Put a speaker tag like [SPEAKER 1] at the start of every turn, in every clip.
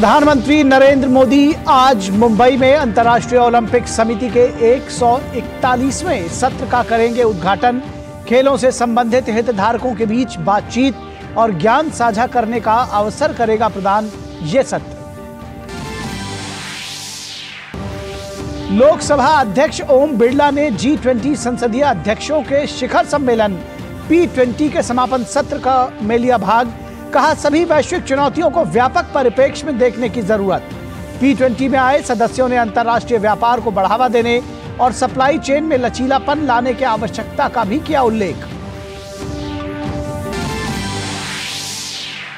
[SPEAKER 1] प्रधानमंत्री नरेंद्र मोदी आज मुंबई में अंतर्राष्ट्रीय ओलंपिक समिति के 141वें सत्र का करेंगे उद्घाटन। खेलों से संबंधित हितधारकों के बीच बातचीत और ज्ञान साझा करने का अवसर करेगा प्रदान ये सत्र। लोकसभा अध्यक्ष ओम बिरला ने जी ट्वेंटी संसदीय अध्यक्षों के शिखर सम्मेलन पी ट्वेंटी के समापन सत्र का में लिया भाग कहा, सभी वैश्विक चुनौतियों को व्यापक परिप्रेक्ष्य में देखने की ज़रूरत। पी में आए सदस्यों ने अंतर्राष्ट्रीय व्यापार को बढ़ावा देने और सप्लाई चेन में लचीलापन लाने की आवश्यकता का भी किया उल्लेख।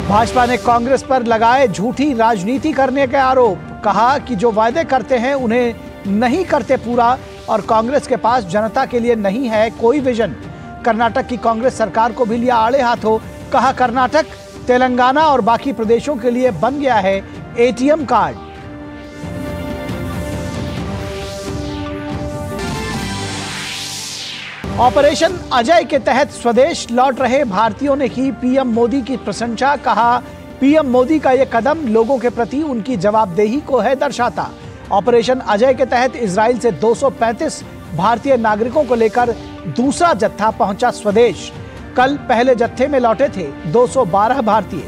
[SPEAKER 1] भाजपा ने कांग्रेस पर लगाए झूठी राजनीति करने के आरोप। कहा कि जो वायदे करते हैं, उन्हें नहीं करते पूरा और कांग्रेस के पास जनता के लिए नहीं है कोई विजन। कर्नाटक की कांग्रेस सरकार को भी लिया आड़े हाथों। कहा, कर्नाटक तेलंगाना और बाकी प्रदेशों के लिए बन गया है एटीएम कार्ड। ऑपरेशन अजय के तहत स्वदेश लौट रहे भारतीयों ने की पीएम मोदी की प्रशंसा, कहा, पीएम मोदी का यह कदम लोगों के प्रति उनकी जवाबदेही को है दर्शाता। ऑपरेशन अजय के तहत इसराइल से 235 भारतीय नागरिकों को लेकर दूसरा जत्था पहुँचा स्वदेश। कल पहले जत्थे में लौटे थे 212 भारतीय।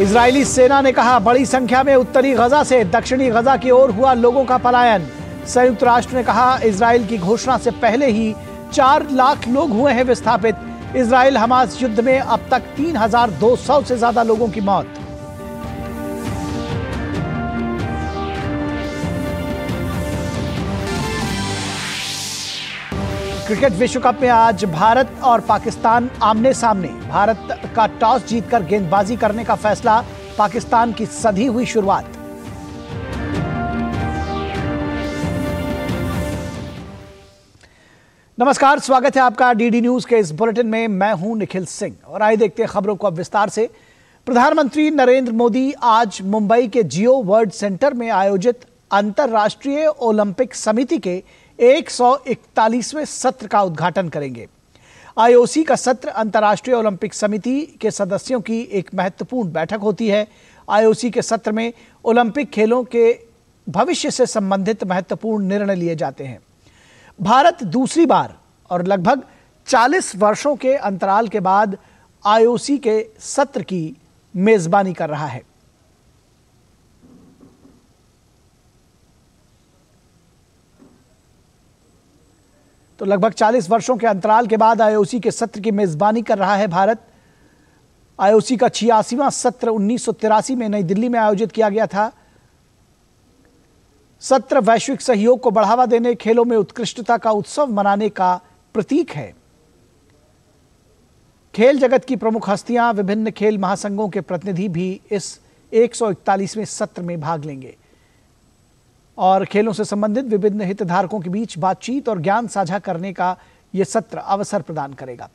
[SPEAKER 1] इजरायली सेना ने कहा बड़ी संख्या में उत्तरी गजा से दक्षिणी गजा की ओर हुआ लोगों का पलायन। संयुक्त राष्ट्र ने कहा इसराइल की घोषणा से पहले ही चार लाख लोग हुए हैं विस्थापित। इसराइल हमास युद्ध में अब तक 3,200 से ज़्यादा लोगों की मौत। क्रिकेट विश्व कप में आज भारत और पाकिस्तान आमने सामने। भारत का टॉस जीतकर गेंदबाजी करने का फैसला पाकिस्तान की सधी हुई शुरुआत। नमस्कार, स्वागत है आपका डीडी न्यूज़ के इस बुलेटिन में। मैं हूँ निखिल सिंह और आइए देखते हैं खबरों को अब विस्तार से। प्रधानमंत्री नरेंद्र मोदी आज मुंबई के जियो वर्ल्ड सेंटर में आयोजित अंतर्राष्ट्रीय ओलंपिक समिति के 141वें सत्र का उद्घाटन करेंगे। आईओसी का सत्र अंतर्राष्ट्रीय ओलंपिक समिति के सदस्यों की एक महत्वपूर्ण बैठक होती है। आईओसी के सत्र में ओलंपिक खेलों के भविष्य से संबंधित महत्वपूर्ण निर्णय लिए जाते हैं। भारत दूसरी बार और लगभग 40 वर्षों के अंतराल के बाद आईओसी के सत्र की मेजबानी कर रहा है। तो लगभग 40 वर्षों के अंतराल के बाद आईओसी के सत्र की मेजबानी कर रहा है भारत। आईओसी का छियासीवां सत्र उन्नीस सौ तिरासी में नई दिल्ली में आयोजित किया गया था। सत्र वैश्विक सहयोग को बढ़ावा देने, खेलों में उत्कृष्टता का उत्सव मनाने का प्रतीक है। खेल जगत की प्रमुख हस्तियाँ, विभिन्न खेल महासंघों के प्रतिनिधि भी इस 141वें सत्र में भाग लेंगे। और खेलों से संबंधित विभिन्न हितधारकों के बीच बातचीत और ज्ञान साझा करने का यह सत्र अवसर प्रदान करेगा।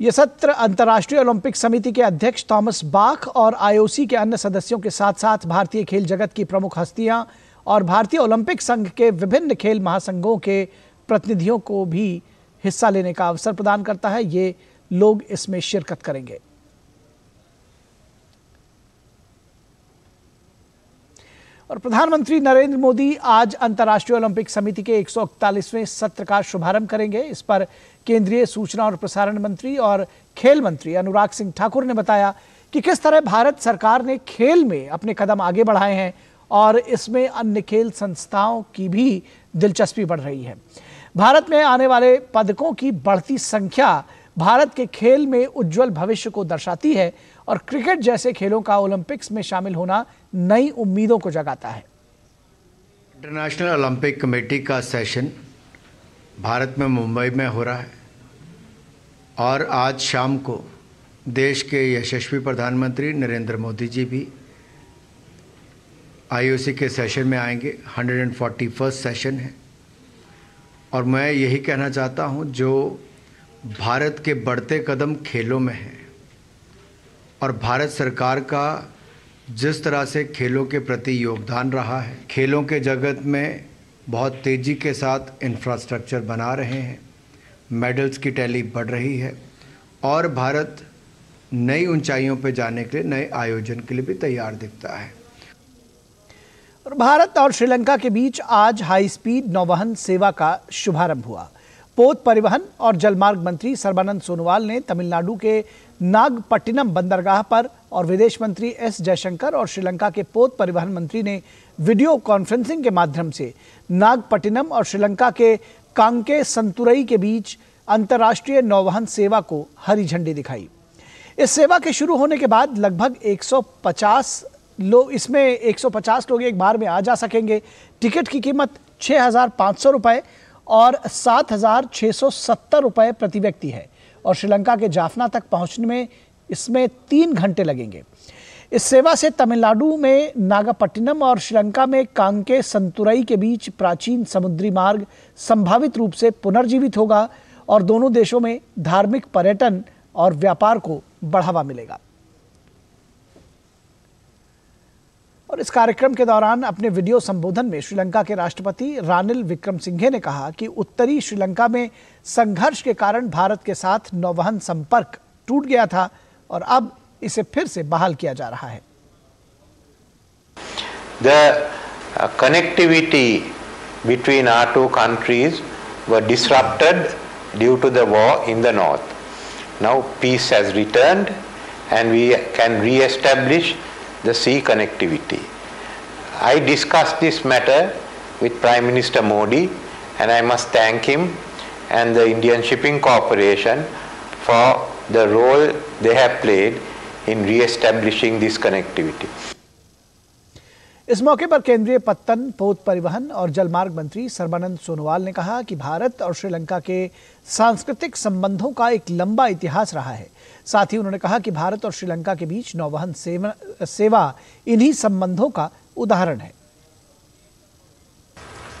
[SPEAKER 1] यह सत्र अंतर्राष्ट्रीय ओलंपिक समिति के अध्यक्ष थॉमस बाख और आईओसी के अन्य सदस्यों के साथ साथ भारतीय खेल जगत की प्रमुख हस्तियाँ और भारतीय ओलंपिक संघ के विभिन्न खेल महासंघों के प्रतिनिधियों को भी हिस्सा लेने का अवसर प्रदान करता है। ये लोग इसमें शिरकत करेंगे। और प्रधानमंत्री नरेंद्र मोदी आज अंतर्राष्ट्रीय ओलंपिक समिति के 141वें सत्र का शुभारंभ करेंगे। इस पर केंद्रीय सूचना और प्रसारण मंत्री और खेल मंत्री अनुराग सिंह ठाकुर ने बताया कि किस तरह भारत सरकार ने खेल में अपने कदम आगे बढ़ाए हैं और इसमें अन्य खेल संस्थाओं की भी दिलचस्पी बढ़ रही है। भारत में आने वाले पदकों की बढ़ती संख्या भारत के खेल में उज्जवल भविष्य को दर्शाती है और क्रिकेट जैसे खेलों का ओलंपिक्स में शामिल होना नई उम्मीदों को जगाता है।
[SPEAKER 2] इंटरनेशनल ओलंपिक कमेटी का सेशन भारत में मुंबई में हो रहा है और आज शाम को देश के यशस्वी प्रधानमंत्री नरेंद्र मोदी जी भी आईओसी के सेशन में आएँगे। 141 सेशन है। और मैं यही कहना चाहता हूँ, जो भारत के बढ़ते कदम खेलों में हैं। और भारत सरकार का जिस तरह से खेलों के प्रति योगदान रहा है, खेलों के जगत में बहुत तेज़ी के साथ इंफ्रास्ट्रक्चर बना रहे हैं मेडल्स की टैली बढ़ रही है, और भारत नई ऊंचाइयों पर जाने के लिए नए आयोजन के लिए भी तैयार दिखता है।
[SPEAKER 1] भारत और श्रीलंका के बीच आज हाई स्पीड नौवहन सेवा का शुभारंभ हुआ। पोत परिवहन और जलमार्ग मंत्री सर्बानंद सोनोवाल ने तमिलनाडु के नागपट्टिनम बंदरगाह पर और विदेश मंत्री एस जयशंकर और श्रीलंका के पोत परिवहन मंत्री ने वीडियो कॉन्फ्रेंसिंग के माध्यम से नागपट्टिनम और श्रीलंका के कांके संतुरई के बीच अंतर्राष्ट्रीय नौवहन सेवा को हरी झंडी दिखाई। इस सेवा के शुरू होने के बाद लगभग 150 लोग इसमें 150 लोग एक बार में आ जा सकेंगे। टिकट की कीमत छः हज़ार पाँच सौ और सात हज़ार छः सौ सत्तर रुपये प्रति व्यक्ति है। और श्रीलंका के जाफना तक पहुँचने में इसमें तीन घंटे लगेंगे। इस सेवा से तमिलनाडु में नागापट्टिनम और श्रीलंका में कांके संतुरई के बीच प्राचीन समुद्री मार्ग संभावित रूप से पुनर्जीवित होगा और दोनों देशों में धार्मिक पर्यटन और व्यापार को बढ़ावा मिलेगा। और इस कार्यक्रम के दौरान अपने वीडियो संबोधन में श्रीलंका के राष्ट्रपति रानिल विक्रम सिंघे ने कहा कि उत्तरी श्रीलंका में संघर्ष के कारण भारत के साथ नौवहन संपर्क टूट गया था और अब इसे फिर से बहाल किया जा रहा है।
[SPEAKER 3] Connectivity between our two countries disrupted due to the in the north now peace and we can reestablish the sea connectivity. I discussed this matter with Prime Minister Modi and I must thank him and the Indian Shipping Corporation for the role they have played in re-establishing this connectivity.
[SPEAKER 1] इस मौके पर केंद्रीय पत्तन पोत परिवहन और जलमार्ग मंत्री सर्बानंद सोनोवाल ने कहा कि भारत और श्रीलंका के सांस्कृतिक संबंधों का एक लंबा इतिहास रहा है। साथ ही उन्होंने कहा कि भारत और श्रीलंका के बीच नौवहन सेवा, इन्हीं संबंधों का उदाहरण है।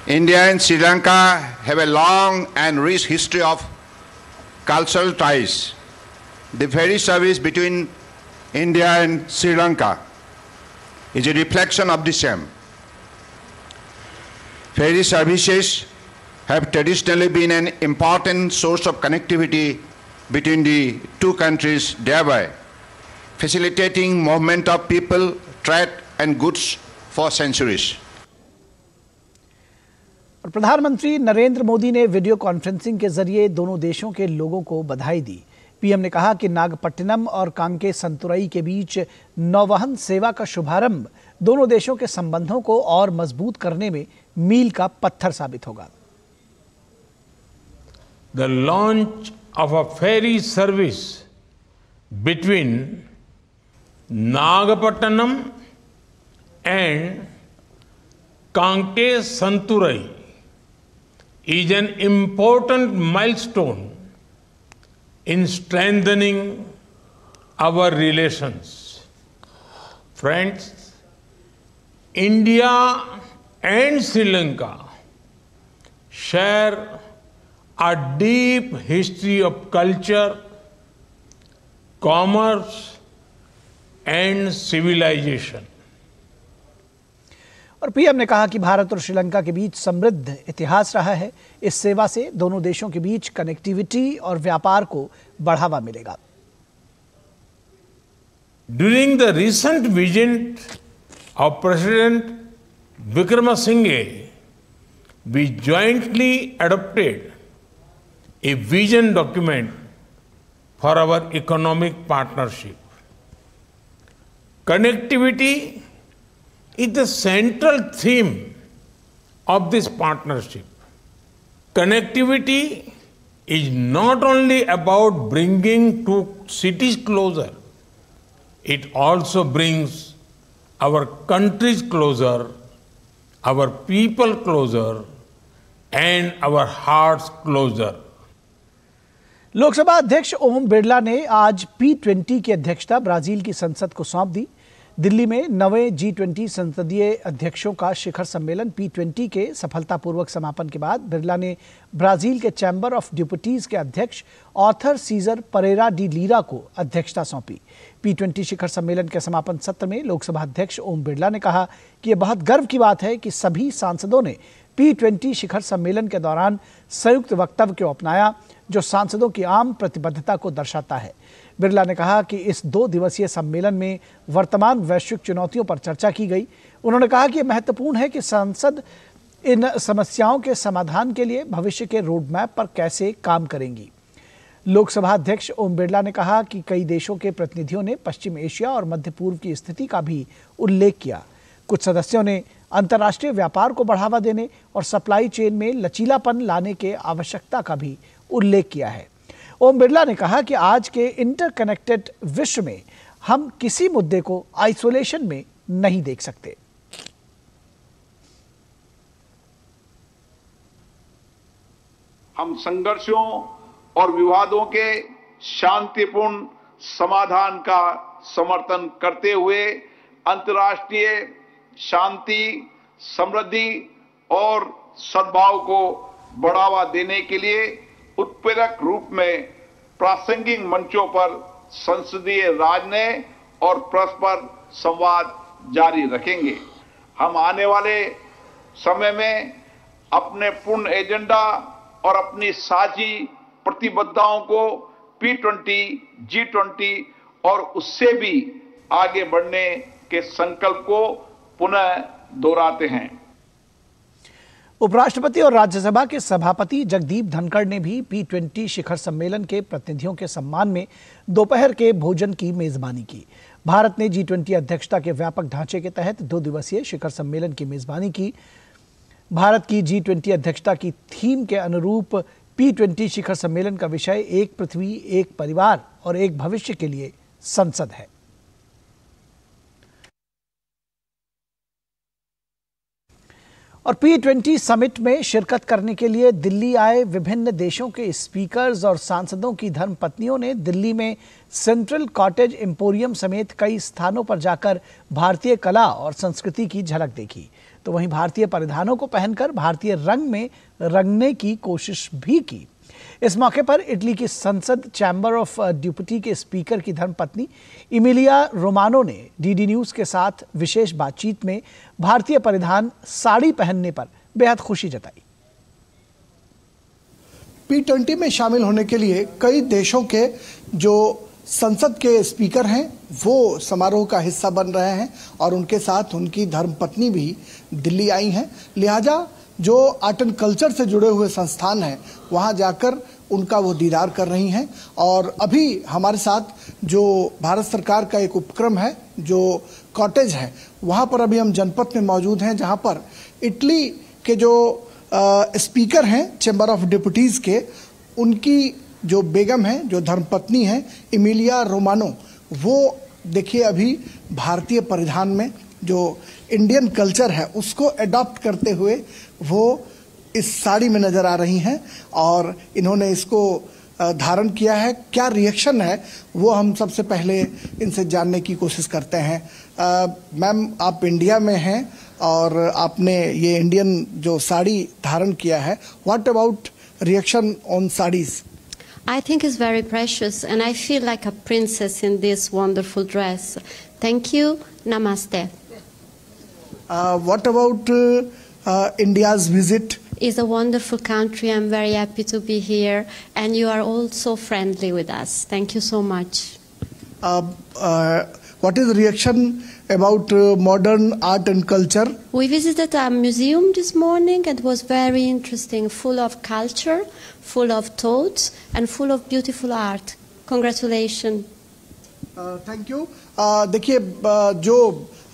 [SPEAKER 4] India and Sri Lanka have a long and rich history of cultural ferry service between India and Sri Lanka is a reflection of the same. Ferry services have traditionally been an important source of connectivity between the two countries, thereby facilitating movement of people, trade and goods for centuries.
[SPEAKER 1] प्रधानमंत्री नरेंद्र मोदी ने video conferencing के ज़रिए दोनों देशों के लोगों को बधाई दी पीएम ने कहा कि नागपट्टनम और कांके संतुरई के बीच नौवहन सेवा का शुभारंभ दोनों देशों के संबंधों को और मज़बूत करने में मील का पत्थर साबित होगा।
[SPEAKER 5] The launch of a ferry service between Nagapattinam and Kankesanthurai is an important milestone stone in strengthening our relations. Friends, India and Sri Lanka share a deep history of culture, commerce, and civilization.
[SPEAKER 1] और PM ने कहा कि भारत और श्रीलंका के बीच समृद्ध इतिहास रहा है। इस सेवा से दोनों देशों के बीच कनेक्टिविटी और व्यापार को बढ़ावा मिलेगा।
[SPEAKER 5] During the recent visit of president Wickremesinghe we jointly adopted a vision document for our economic partnership connectivity is the central theme of this partnership. Connectivity is not only about bringing two cities closer, it also brings our countries closer, our people closer, and our hearts closer.
[SPEAKER 1] Lok Sabha अध्यक्ष ओम बिरला ने आज P twenty की अध्यक्षता Brazil की संसद को सौंप दी दिल्ली में नवे जी ट्वेंटी संसदीय अध्यक्षों का शिखर सम्मेलन पी ट्वेंटी के सफलतापूर्वक समापन के बाद बिरला ने ब्राज़ील के चैम्बर ऑफ़ डिप्यूटीज के अध्यक्ष Arthur Cesar Pereira de Lira को अध्यक्षता सौंपी। पी ट्वेंटी शिखर सम्मेलन के समापन सत्र में लोकसभा अध्यक्ष ओम बिरला ने कहा कि यह बहुत गर्व की बात है कि सभी सांसदों ने पी ट्वेंटी शिखर सम्मेलन के दौरान संयुक्त वक्तव्य को अपनाया, जो सांसदों की आम प्रतिबद्धता को दर्शाता है। बिरला ने कहा कि इस दो दिवसीय सम्मेलन में वर्तमान वैश्विक चुनौतियों पर चर्चा की गई। उन्होंने कहा कि महत्वपूर्ण है कि संसद इन समस्याओं के समाधान के लिए भविष्य के रोड मैप पर कैसे काम करेंगी। लोकसभा अध्यक्ष ओम बिरला ने कहा कि कई देशों के प्रतिनिधियों ने पश्चिम एशिया और मध्य पूर्व की स्थिति का भी उल्लेख किया। कुछ सदस्यों ने अंतर्राष्ट्रीय व्यापार को बढ़ावा देने और सप्लाई चेन में लचीलापन लाने के आवश्यकता का भी उल्लेख किया है। ओम बिरला ने कहा कि आज के इंटरकनेक्टेड विश्व में हम किसी मुद्दे को आइसोलेशन में नहीं देख सकते।
[SPEAKER 6] हम संघर्षों और विवादों के शांतिपूर्ण समाधान का समर्थन करते हुए अंतर्राष्ट्रीय शांति, समृद्धि और सद्भाव को बढ़ावा देने के लिए उत्प्रेरक रूप में प्रासंगिक मंचों पर संसदीय राजनय और परस्पर संवाद जारी रखेंगे। हम आने वाले समय में अपने पूर्ण एजेंडा और अपनी साझी प्रतिबद्धताओं को पी ट्वेंटी जी ट्वेंटी और उससे भी आगे बढ़ने के संकल्प को पुनः दोहराते हैं।
[SPEAKER 1] उपराष्ट्रपति और राज्यसभा के सभापति जगदीप धनखड़ ने भी पी ट्वेंटी शिखर सम्मेलन के प्रतिनिधियों के सम्मान में दोपहर के भोजन की मेजबानी की। भारत ने जी ट्वेंटी अध्यक्षता के व्यापक ढांचे के तहत दो दिवसीय शिखर सम्मेलन की मेजबानी की। भारत की जी ट्वेंटी अध्यक्षता की थीम के अनुरूप पी ट्वेंटी शिखर सम्मेलन का विषय एक पृथ्वी, एक परिवार और एक भविष्य के लिए संसद है। और पी ट्वेंटी समिट में शिरकत करने के लिए दिल्ली आए विभिन्न देशों के स्पीकर्स और सांसदों की धर्मपत्नियों ने दिल्ली में सेंट्रल कॉटेज एम्पोरियम समेत कई स्थानों पर जाकर भारतीय कला और संस्कृति की झलक देखी। तो वहीं भारतीय परिधानों को पहनकर भारतीय रंग में रंगने की कोशिश भी की। इस मौके पर इटली की संसद चैम्बर ऑफ़ डिप्टी के स्पीकर की धर्मपत्नी इमिलिया रोमानो ने डीडी न्यूज़ के साथ विशेष बातचीत में भारतीय परिधान साड़ी पहनने पर बेहद खुशी जताई।
[SPEAKER 7] पी ट्वेंटी में शामिल होने के लिए कई देशों के जो संसद के स्पीकर हैं, वो समारोह का हिस्सा बन रहे हैं और उनके साथ उनकी धर्मपत्नी भी दिल्ली आई हैं। लिहाजा जो आर्ट एंड कल्चर से जुड़े हुए संस्थान हैं वहाँ जाकर उनका वो दीदार कर रही हैं। और अभी हमारे साथ जो भारत सरकार का एक उपक्रम है जो कॉटेज है वहाँ पर अभी हम जनपद में मौजूद हैं जहाँ पर इटली के जो आ, स्पीकर हैं चैम्बर ऑफ़ डिप्यूटीज़ के उनकी जो बेगम है जो धर्मपत्नी है इमिलिया रोमानो वो देखिए अभी भारतीय परिधान में जो इंडियन कल्चर है उसको एडॉप्ट करते हुए वो इस साड़ी में नज़र आ रही हैं और इन्होंने इसको धारण किया है क्या रिएक्शन है वो हम सबसे पहले इनसे जानने की कोशिश करते हैं मैम आप इंडिया में हैं और आपने ये इंडियन जो साड़ी धारण किया है what about reaction on saris
[SPEAKER 8] I think it's very precious, and I feel like a princess in this wonderful dress. Thank you. Namaste.
[SPEAKER 7] Uh, what about uh, uh, India's visit?
[SPEAKER 8] It's a wonderful country. I'm very happy to be here, and you are all so friendly with us. Thank you so much.
[SPEAKER 7] what is the reaction about modern art and culture?
[SPEAKER 8] We visited a museum this morning. It was very interesting, full of culture, full of thoughts, and full of beautiful art. Congratulations.
[SPEAKER 7] Thank you देखिए जो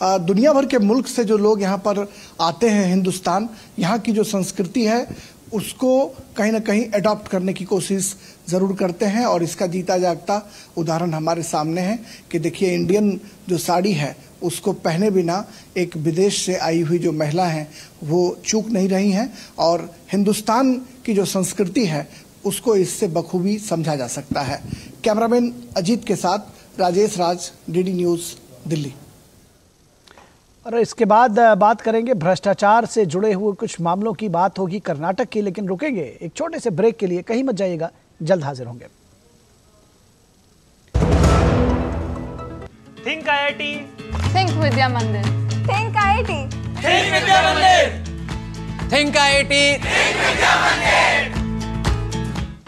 [SPEAKER 7] दुनिया भर के मुल्क से जो लोग यहाँ पर आते हैं हिंदुस्तान, यहाँ की जो संस्कृति है, उसको कहीं ना कहीं अडॉप्ट करने की कोशिश ज़रूर करते हैं और इसका जीता जागता उदाहरण हमारे सामने है कि देखिए इंडियन जो साड़ी है, उसको पहने बिना एक विदेश से आई हुई जो महिला हैं, वो चूक नहीं रही हैं और हिंदुस्तान की जो संस्कृति है, उसको इससे बखूबी समझा जा सकता है। कैमरामैन अजीत के साथ राजेश राज डी न्यूज़ दिल्ली।
[SPEAKER 1] और इसके बाद बात करेंगे भ्रष्टाचार से जुड़े हुए कुछ मामलों की बात होगी कर्नाटक की लेकिन रुकेंगे एक छोटे से ब्रेक के लिए। कहीं मत जाइएगा जल्द हाजिर होंगे।
[SPEAKER 9] Think IIT
[SPEAKER 10] think Vidya Mandir
[SPEAKER 9] think IIT think Vidya Mandir think IIT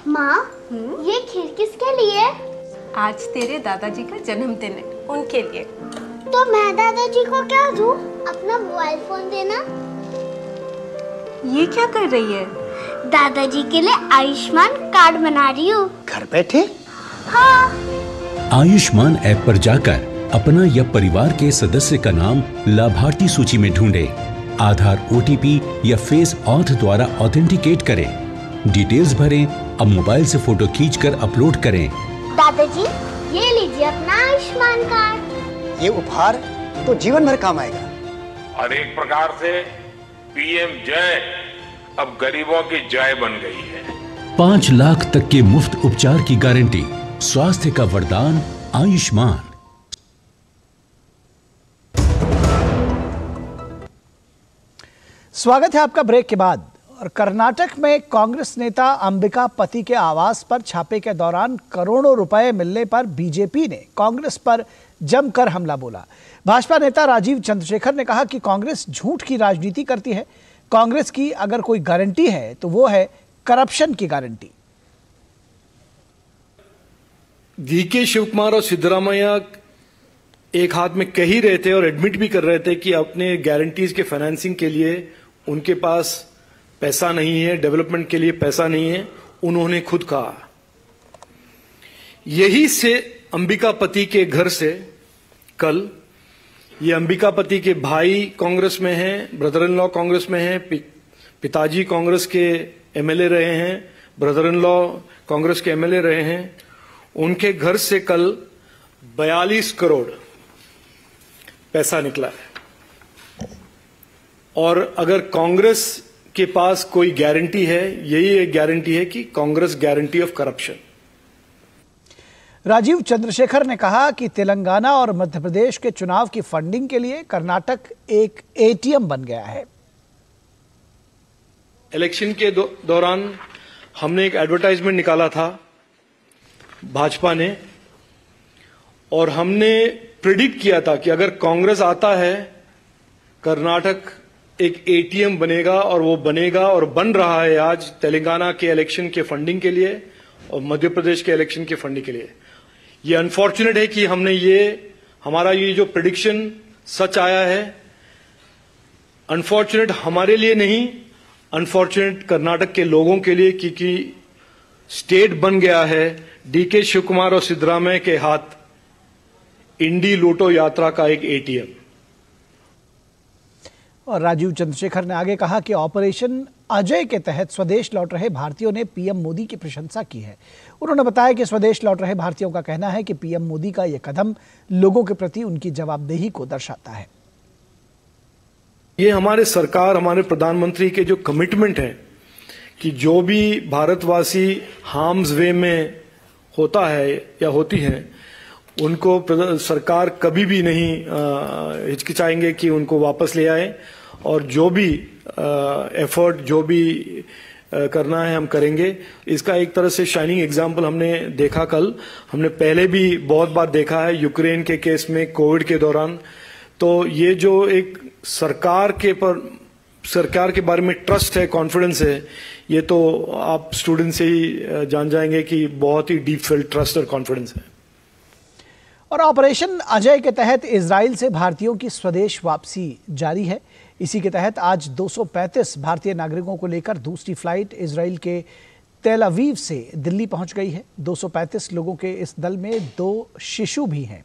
[SPEAKER 10] माँ ये खीर किसके लिए?
[SPEAKER 11] आज तेरे दादाजी का जन्मदिन है उनके लिए।
[SPEAKER 10] तो मैं दादाजी को क्या दूँ? अपना मोबाइल फ़ोन देना।
[SPEAKER 11] ये क्या कर रही है?
[SPEAKER 10] दादाजी के लिए आयुष्मान कार्ड बना रही हूँ।
[SPEAKER 12] घर बैठे?
[SPEAKER 10] हाँ।
[SPEAKER 13] आयुष्मान ऐप पर जाकर अपना या परिवार के सदस्य का नाम लाभार्थी सूची में ढूंढे। आधार ओटीपी या फेस ऑथ द्वारा ऑथेंटिकेट करें। डिटेल्स भरें अब मोबाइल से फ़ोटो खींचकर अपलोड करें।
[SPEAKER 10] दादाजी ये लीजिए अपना आयुष्मान कार्ड।
[SPEAKER 12] ये उपहार तो जीवन भर काम आएगा।
[SPEAKER 14] और एक प्रकार से पीएम जय अब गरीबों की जय बन गई है।
[SPEAKER 13] पाँच लाख तक के मुफ़्त उपचार की गारंटी स्वास्थ्य का वरदान आयुष्मान।
[SPEAKER 1] स्वागत है आपका ब्रेक के बाद। और कर्नाटक में कांग्रेस नेता अंबिका पति के आवास पर छापे के दौरान करोड़ों रुपए मिलने पर बीजेपी ने कांग्रेस पर जमकर हमला बोला। भाजपा नेता राजीव चंद्रशेखर ने कहा कि कांग्रेस झूठ की राजनीति करती है। कांग्रेस की अगर कोई गारंटी है तो वो है करप्शन की गारंटी।
[SPEAKER 15] डी के शिव कुमार और सिद्धरामैया एक हाथ में कह ही रहे थे और एडमिट भी कर रहे थे कि अपने गारंटीज के फाइनेंसिंग के लिए उनके पास पैसा नहीं है डेवलपमेंट के लिए पैसा नहीं है, उन्होंने खुद कहा। यही से अंबिकापति के घर से कल ये अंबिकापति के भाई कांग्रेस में हैं ब्रदर इन लॉ कांग्रेस में हैं पि, पिताजी कांग्रेस के एमएलए रहे हैं ब्रदर इन लॉ कांग्रेस के एमएलए रहे हैं। उनके घर से कल 42 करोड़ पैसा निकला है। और अगर कांग्रेस के पास कोई गारंटी है यही एक गारंटी है कि Congress guarantee of corruption.
[SPEAKER 1] Rajeev Chandrasekhar ने कहा कि तेलंगाना और मध्य प्रदेश के चुनाव की फंडिंग के लिए कर्नाटक एक एटीएम बन गया है।
[SPEAKER 15] इलेक्शन के दौरान हमने एक एडवर्टाइजमेंट निकाला था भाजपा ने और हमने प्रिडिक्ट किया था कि अगर कांग्रेस आता है, कर्नाटक एक एटीएम बनेगा और वो बनेगा और बन रहा है आज तेलंगाना के इलेक्शन के फंडिंग के लिए और मध्य प्रदेश के इलेक्शन के फंडिंग के लिए। ये अनफॉर्चुनेट है कि हमने ये, हमारा ये जो प्रिडिक्शन सच आया है अनफॉर्चुनेट हमारे लिए नहीं अनफॉर्चुनेट कर्नाटक के लोगों के लिए क्योंकि स्टेट बन गया है डीके शिव कुमार और सिद्धरामय के हाथ इंडी लोटो यात्रा का एक एटीएम
[SPEAKER 1] और राजीव चंद्रशेखर ने आगे कहा कि ऑपरेशन अजय के तहत स्वदेश लौट रहे भारतीयों ने पीएम मोदी की प्रशंसा की है। उन्होंने बताया कि स्वदेश लौट रहे भारतीयों का कहना है कि पीएम मोदी का यह कदम लोगों के प्रति उनकी जवाबदेही को दर्शाता है।
[SPEAKER 15] ये हमारे सरकार, हमारे प्रधानमंत्री के जो कमिटमेंट है कि जो भी भारतवासी हार्म्स वे में होता है या होती है, उनको सरकार कभी भी नहीं हिचकिचाएँगे कि उनको वापस ले आए। और जो भी एफर्ट जो भी करना है हम करेंगे। इसका एक तरह से शाइनिंग एग्ज़ाम्पल हमने देखा कल। हमने पहले भी बहुत बार देखा है यूक्रेन के केस में कोविड के दौरान। तो ये जो एक सरकार के पर, सरकार के बारे में ट्रस्ट है कॉन्फिडेंस है, ये तो आप स्टूडेंट से ही जान जाएँगे कि बहुत ही डीप फ़ील्ड ट्रस्ट और कॉन्फिडेंस है।
[SPEAKER 1] और ऑपरेशन अजय के तहत इसराइल से भारतीयों की स्वदेश वापसी जारी है। इसी के तहत आज 235 भारतीय नागरिकों को लेकर दूसरी फ़्लाइट इसराइल के तेलावीव से दिल्ली पहुँच गई है। 235 लोगों के इस दल में दो शिशु भी हैं।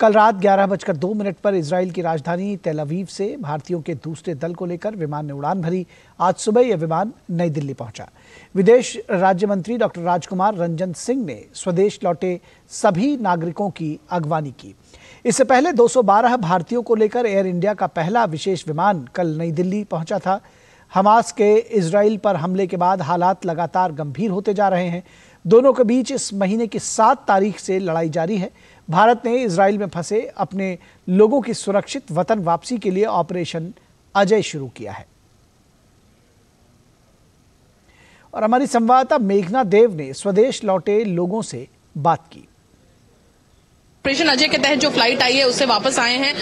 [SPEAKER 1] कल रात ग्यारह बजकर दो मिनट पर इसराइल की राजधानी तेलावीव से भारतीयों के दूसरे दल को लेकर विमान ने उड़ान भरी। आज सुबह यह विमान नई दिल्ली पहुँचा। विदेश राज्य मंत्री डॉक्टर राजकुमार रंजन सिंह ने स्वदेश लौटे सभी नागरिकों की अगवानी की। इससे पहले 212 भारतीयों को लेकर एयर इंडिया का पहला विशेष विमान कल नई दिल्ली पहुँचा था। हमास के इसराइल पर हमले के बाद हालात लगातार गंभीर होते जा रहे हैं। दोनों के बीच इस महीने की सात तारीख से लड़ाई जारी है। भारत ने इसराइल में फंसे अपने लोगों की सुरक्षित वतन वापसी के लिए ऑपरेशन अजय शुरू किया है। और हमारी संवाददाता मेघना देव ने स्वदेश लौटे लोगों से बात की।
[SPEAKER 9] ऑपरेशन अजय के तहत जो फ़्लाइट आई है उससे वापस आए हैं।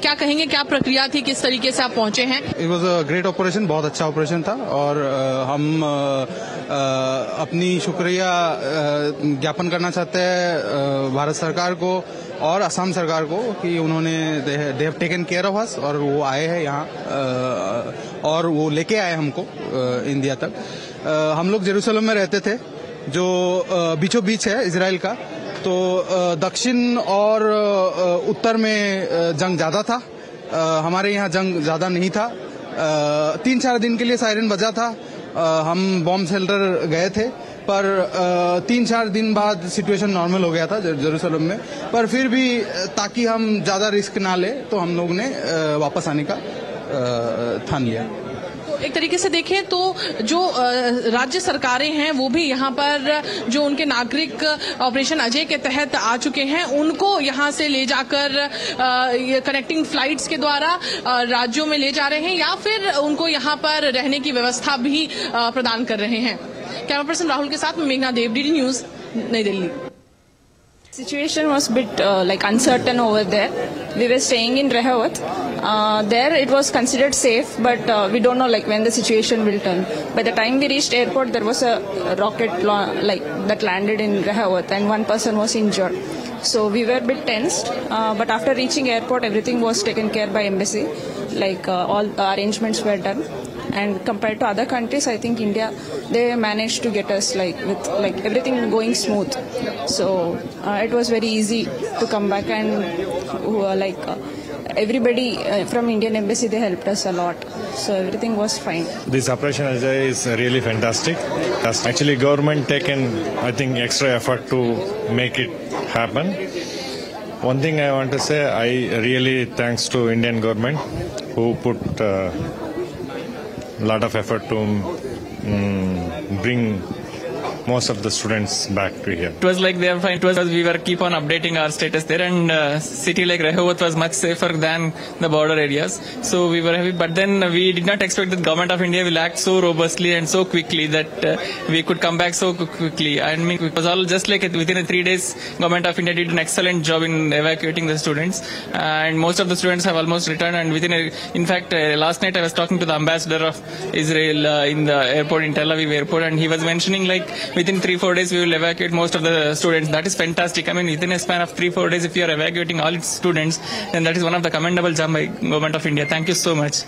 [SPEAKER 9] क्या कहेंगे क्या प्रक्रिया थी किस तरीके से आप पहुँचे हैं?
[SPEAKER 16] It was a great operation बहुत अच्छा ऑपरेशन था और आ, हम आ, अपनी शुक्रिया ज्ञापन करना चाहते हैं भारत सरकार को और असम सरकार को कि उन्होंने they have taken care of us और वो आए हैं यहाँ और वो लेके आए हमको इंडिया तक। हम लोग जेरूसलम में रहते थे जो बीचों बीच है इसराइल का। तो दक्षिण और उत्तर में जंग ज़्यादा था। हमारे यहाँ जंग ज़्यादा नहीं था। तीन चार दिन के लिए सायरन बजा था। हम बॉम्ब शेल्टर गए थे। पर तीन चार दिन बाद सिचुएशन नॉर्मल हो गया था जेरूसलम में। पर फिर भी ताकि हम ज़्यादा रिस्क ना ले तो हम लोग ने वापस आने का ठान लिया।
[SPEAKER 9] एक तरीके से देखें तो जो राज्य सरकारें हैं, वो भी यहाँ पर जो उनके नागरिक ऑपरेशन अजय के तहत आ चुके हैं, उनको यहाँ से ले जाकर कनेक्टिंग फ्लाइट्स के द्वारा राज्यों में ले जा रहे हैं या फिर उनको यहाँ पर रहने की व्यवस्था भी प्रदान कर रहे हैं। कैमरा पर्सन राहुल के साथ मेघना देव डी न्यूज़, नई Delhi.
[SPEAKER 17] Situation was a bit uh, like uncertain over there. We were staying in Rehovot. Uh, there it was considered safe, but uh, we don't know like when the situation will turn. By the time we reached airport, there was a rocket like that landed in Rehovot, and one person was injured. So we were a bit tensed, uh, but after reaching airport, everything was taken care by embassy. Like uh, all arrangements were done and compared to other countries i think india they managed to get us like with like everything going smooth. So uh, it was very easy to come back and uh, like uh, everybody uh, from indian embassy they helped us a lot. So everything was fine.
[SPEAKER 18] This operation Ajay is really fantastic. Actually government taken i think extra effort to make it happen. One thing i want to say i really thanks to indian government who put uh, lot of effort to um, bring most of the students back to here.
[SPEAKER 19] It was like they were fine. It was we were keep on updating our status there, and uh, city like Rehovot was much safer than the border areas. So we were happy. But then we did not expect that government of India will act so robustly and so quickly that uh, we could come back so quickly. I mean, it was all just like within three days, government of India did an excellent job in evacuating the students, and most of the students have almost returned. And within, a, in fact, uh, last night I was talking to the ambassador of Israel uh, in the airport in Tel Aviv airport, and he was mentioning like within three, four days we will evacuate most of the students. That is fantastic. I mean, within a span of three, four days, if you are evacuating all its students, then that is one of the commendable job by government of India. Thank you so much.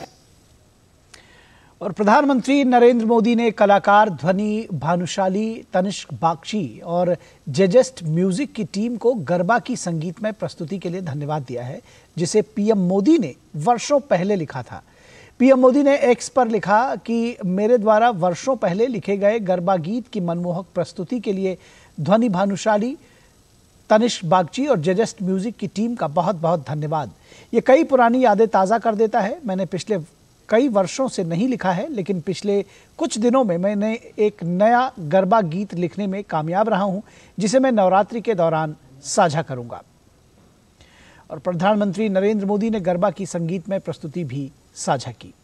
[SPEAKER 1] और प्रधानमंत्री नरेंद्र मोदी ने कलाकार ध्वनि भानुशाली तनिष्क बागची और जेजेस्ट music की team को गरबा की संगीतमय प्रस्तुति के लिए धन्यवाद दिया है जिसे पीएम मोदी ने वर्षों पहले लिखा था पीएम मोदी ने एक्स पर लिखा कि मेरे द्वारा वर्षों पहले लिखे गए गरबा गीत की मनमोहक प्रस्तुति के लिए ध्वनि भानुशाली, तनिष्क बागची और जजस्ट म्यूज़िक की टीम का बहुत बहुत धन्यवाद। ये कई पुरानी यादें ताज़ा कर देता है। मैंने पिछले कई वर्षों से नहीं लिखा है, लेकिन पिछले कुछ दिनों में मैंने एक नया गरबा गीत लिखने में कामयाब रहा हूँ, जिसे मैं नवरात्रि के दौरान साझा करूँगा। और प्रधानमंत्री नरेंद्र मोदी ने गरबा की संगीत में प्रस्तुति भी साझा की।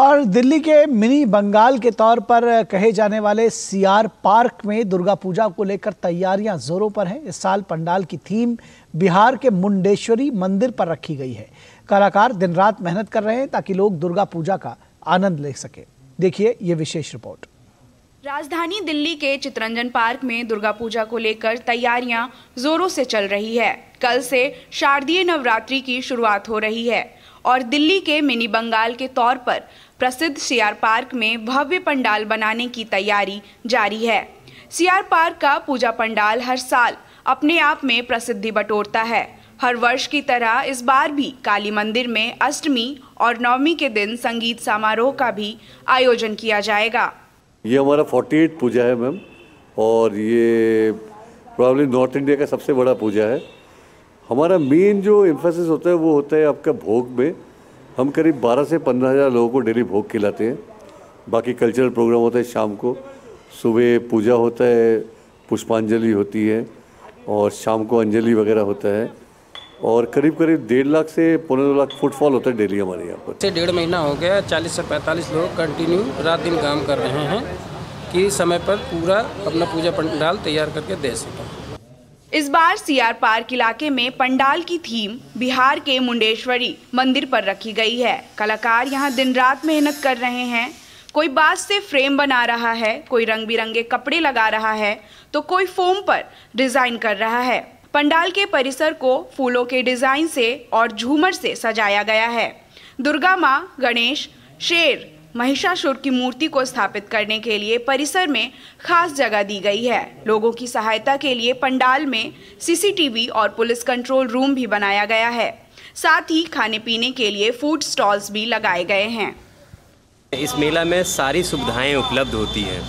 [SPEAKER 1] और दिल्ली के मिनी बंगाल के तौर पर कहे जाने वाले सीआर पार्क में दुर्गा पूजा को लेकर तैयारियाँ जोरों पर हैं। इस साल पंडाल की थीम बिहार के मुंडेश्वरी मंदिर पर रखी गई है। कलाकार दिन रात मेहनत कर रहे हैं ताकि लोग दुर्गा पूजा का आनंद ले सके। देखिए ये विशेष रिपोर्ट।
[SPEAKER 20] राजधानी दिल्ली के चित्रंजन पार्क में दुर्गा पूजा को लेकर तैयारियाँ जोरों से चल रही है। कल से शारदीय नवरात्रि की शुरुआत हो रही है और दिल्ली के मिनी बंगाल के तौर पर प्रसिद्ध सीआर पार्क में भव्य पंडाल बनाने की तैयारी जारी है। सीआर पार्क का पूजा पंडाल हर साल अपने आप में प्रसिद्धि बटोरता है। हर वर्ष की तरह इस बार भी काली मंदिर में अष्टमी और नवमी के दिन संगीत समारोह का भी आयोजन किया जाएगा।
[SPEAKER 21] ये हमारा 48 पूजा है मैम, और ये प्रॉब्लम नॉर्थ इंडिया का सबसे बड़ा पूजा है। हमारा मेन जो इम्फोसिस होता है, वो होता है आपका भोग में। हम करीब 12 से पंद्रह हज़ार लोगों को डेली भोग खिलाते हैं। बाकी कल्चरल प्रोग्राम होता है शाम को। सुबह पूजा होता है, पुष्पांजलि होती है और शाम को अंजलि वगैरह होता है। और करीब करीब डेढ़ लाख से पौने दो लाख फुटफॉल होता है डेली हमारे यहाँ पर।
[SPEAKER 22] डेढ़ महीना हो गया, चालीस से पैंतालीस लोग कंटिन्यू रात दिन काम कर रहे हैं कि समय पर पूरा अपना पूजा पंडाल तैयार करके दे सकें।
[SPEAKER 20] इस बार सीआर पार्क इलाके में पंडाल की थीम, बिहार के मुंडेश्वरी मंदिर पर रखी गई है। कलाकार यहाँ दिन रात मेहनत कर रहे हैं। कोई बाँस से फ्रेम बना रहा है, कोई रंग बिरंगे कपड़े लगा रहा है तो कोई फोम पर डिज़ाइन कर रहा है। पंडाल के परिसर को फूलों के डिज़ाइन से और झूमर से सजाया गया है। दुर्गा माँ, गणेश, शेर महिषासुर की मूर्ति को स्थापित करने के लिए परिसर में खास जगह दी गई है। लोगों की सहायता के लिए पंडाल में सीसीटीवी और पुलिस कंट्रोल रूम भी बनाया गया है। साथ ही खाने पीने के लिए फ़ूड स्टॉल्स भी लगाए गए हैं।
[SPEAKER 23] इस मेला में सारी सुविधाएँ उपलब्ध होती हैं।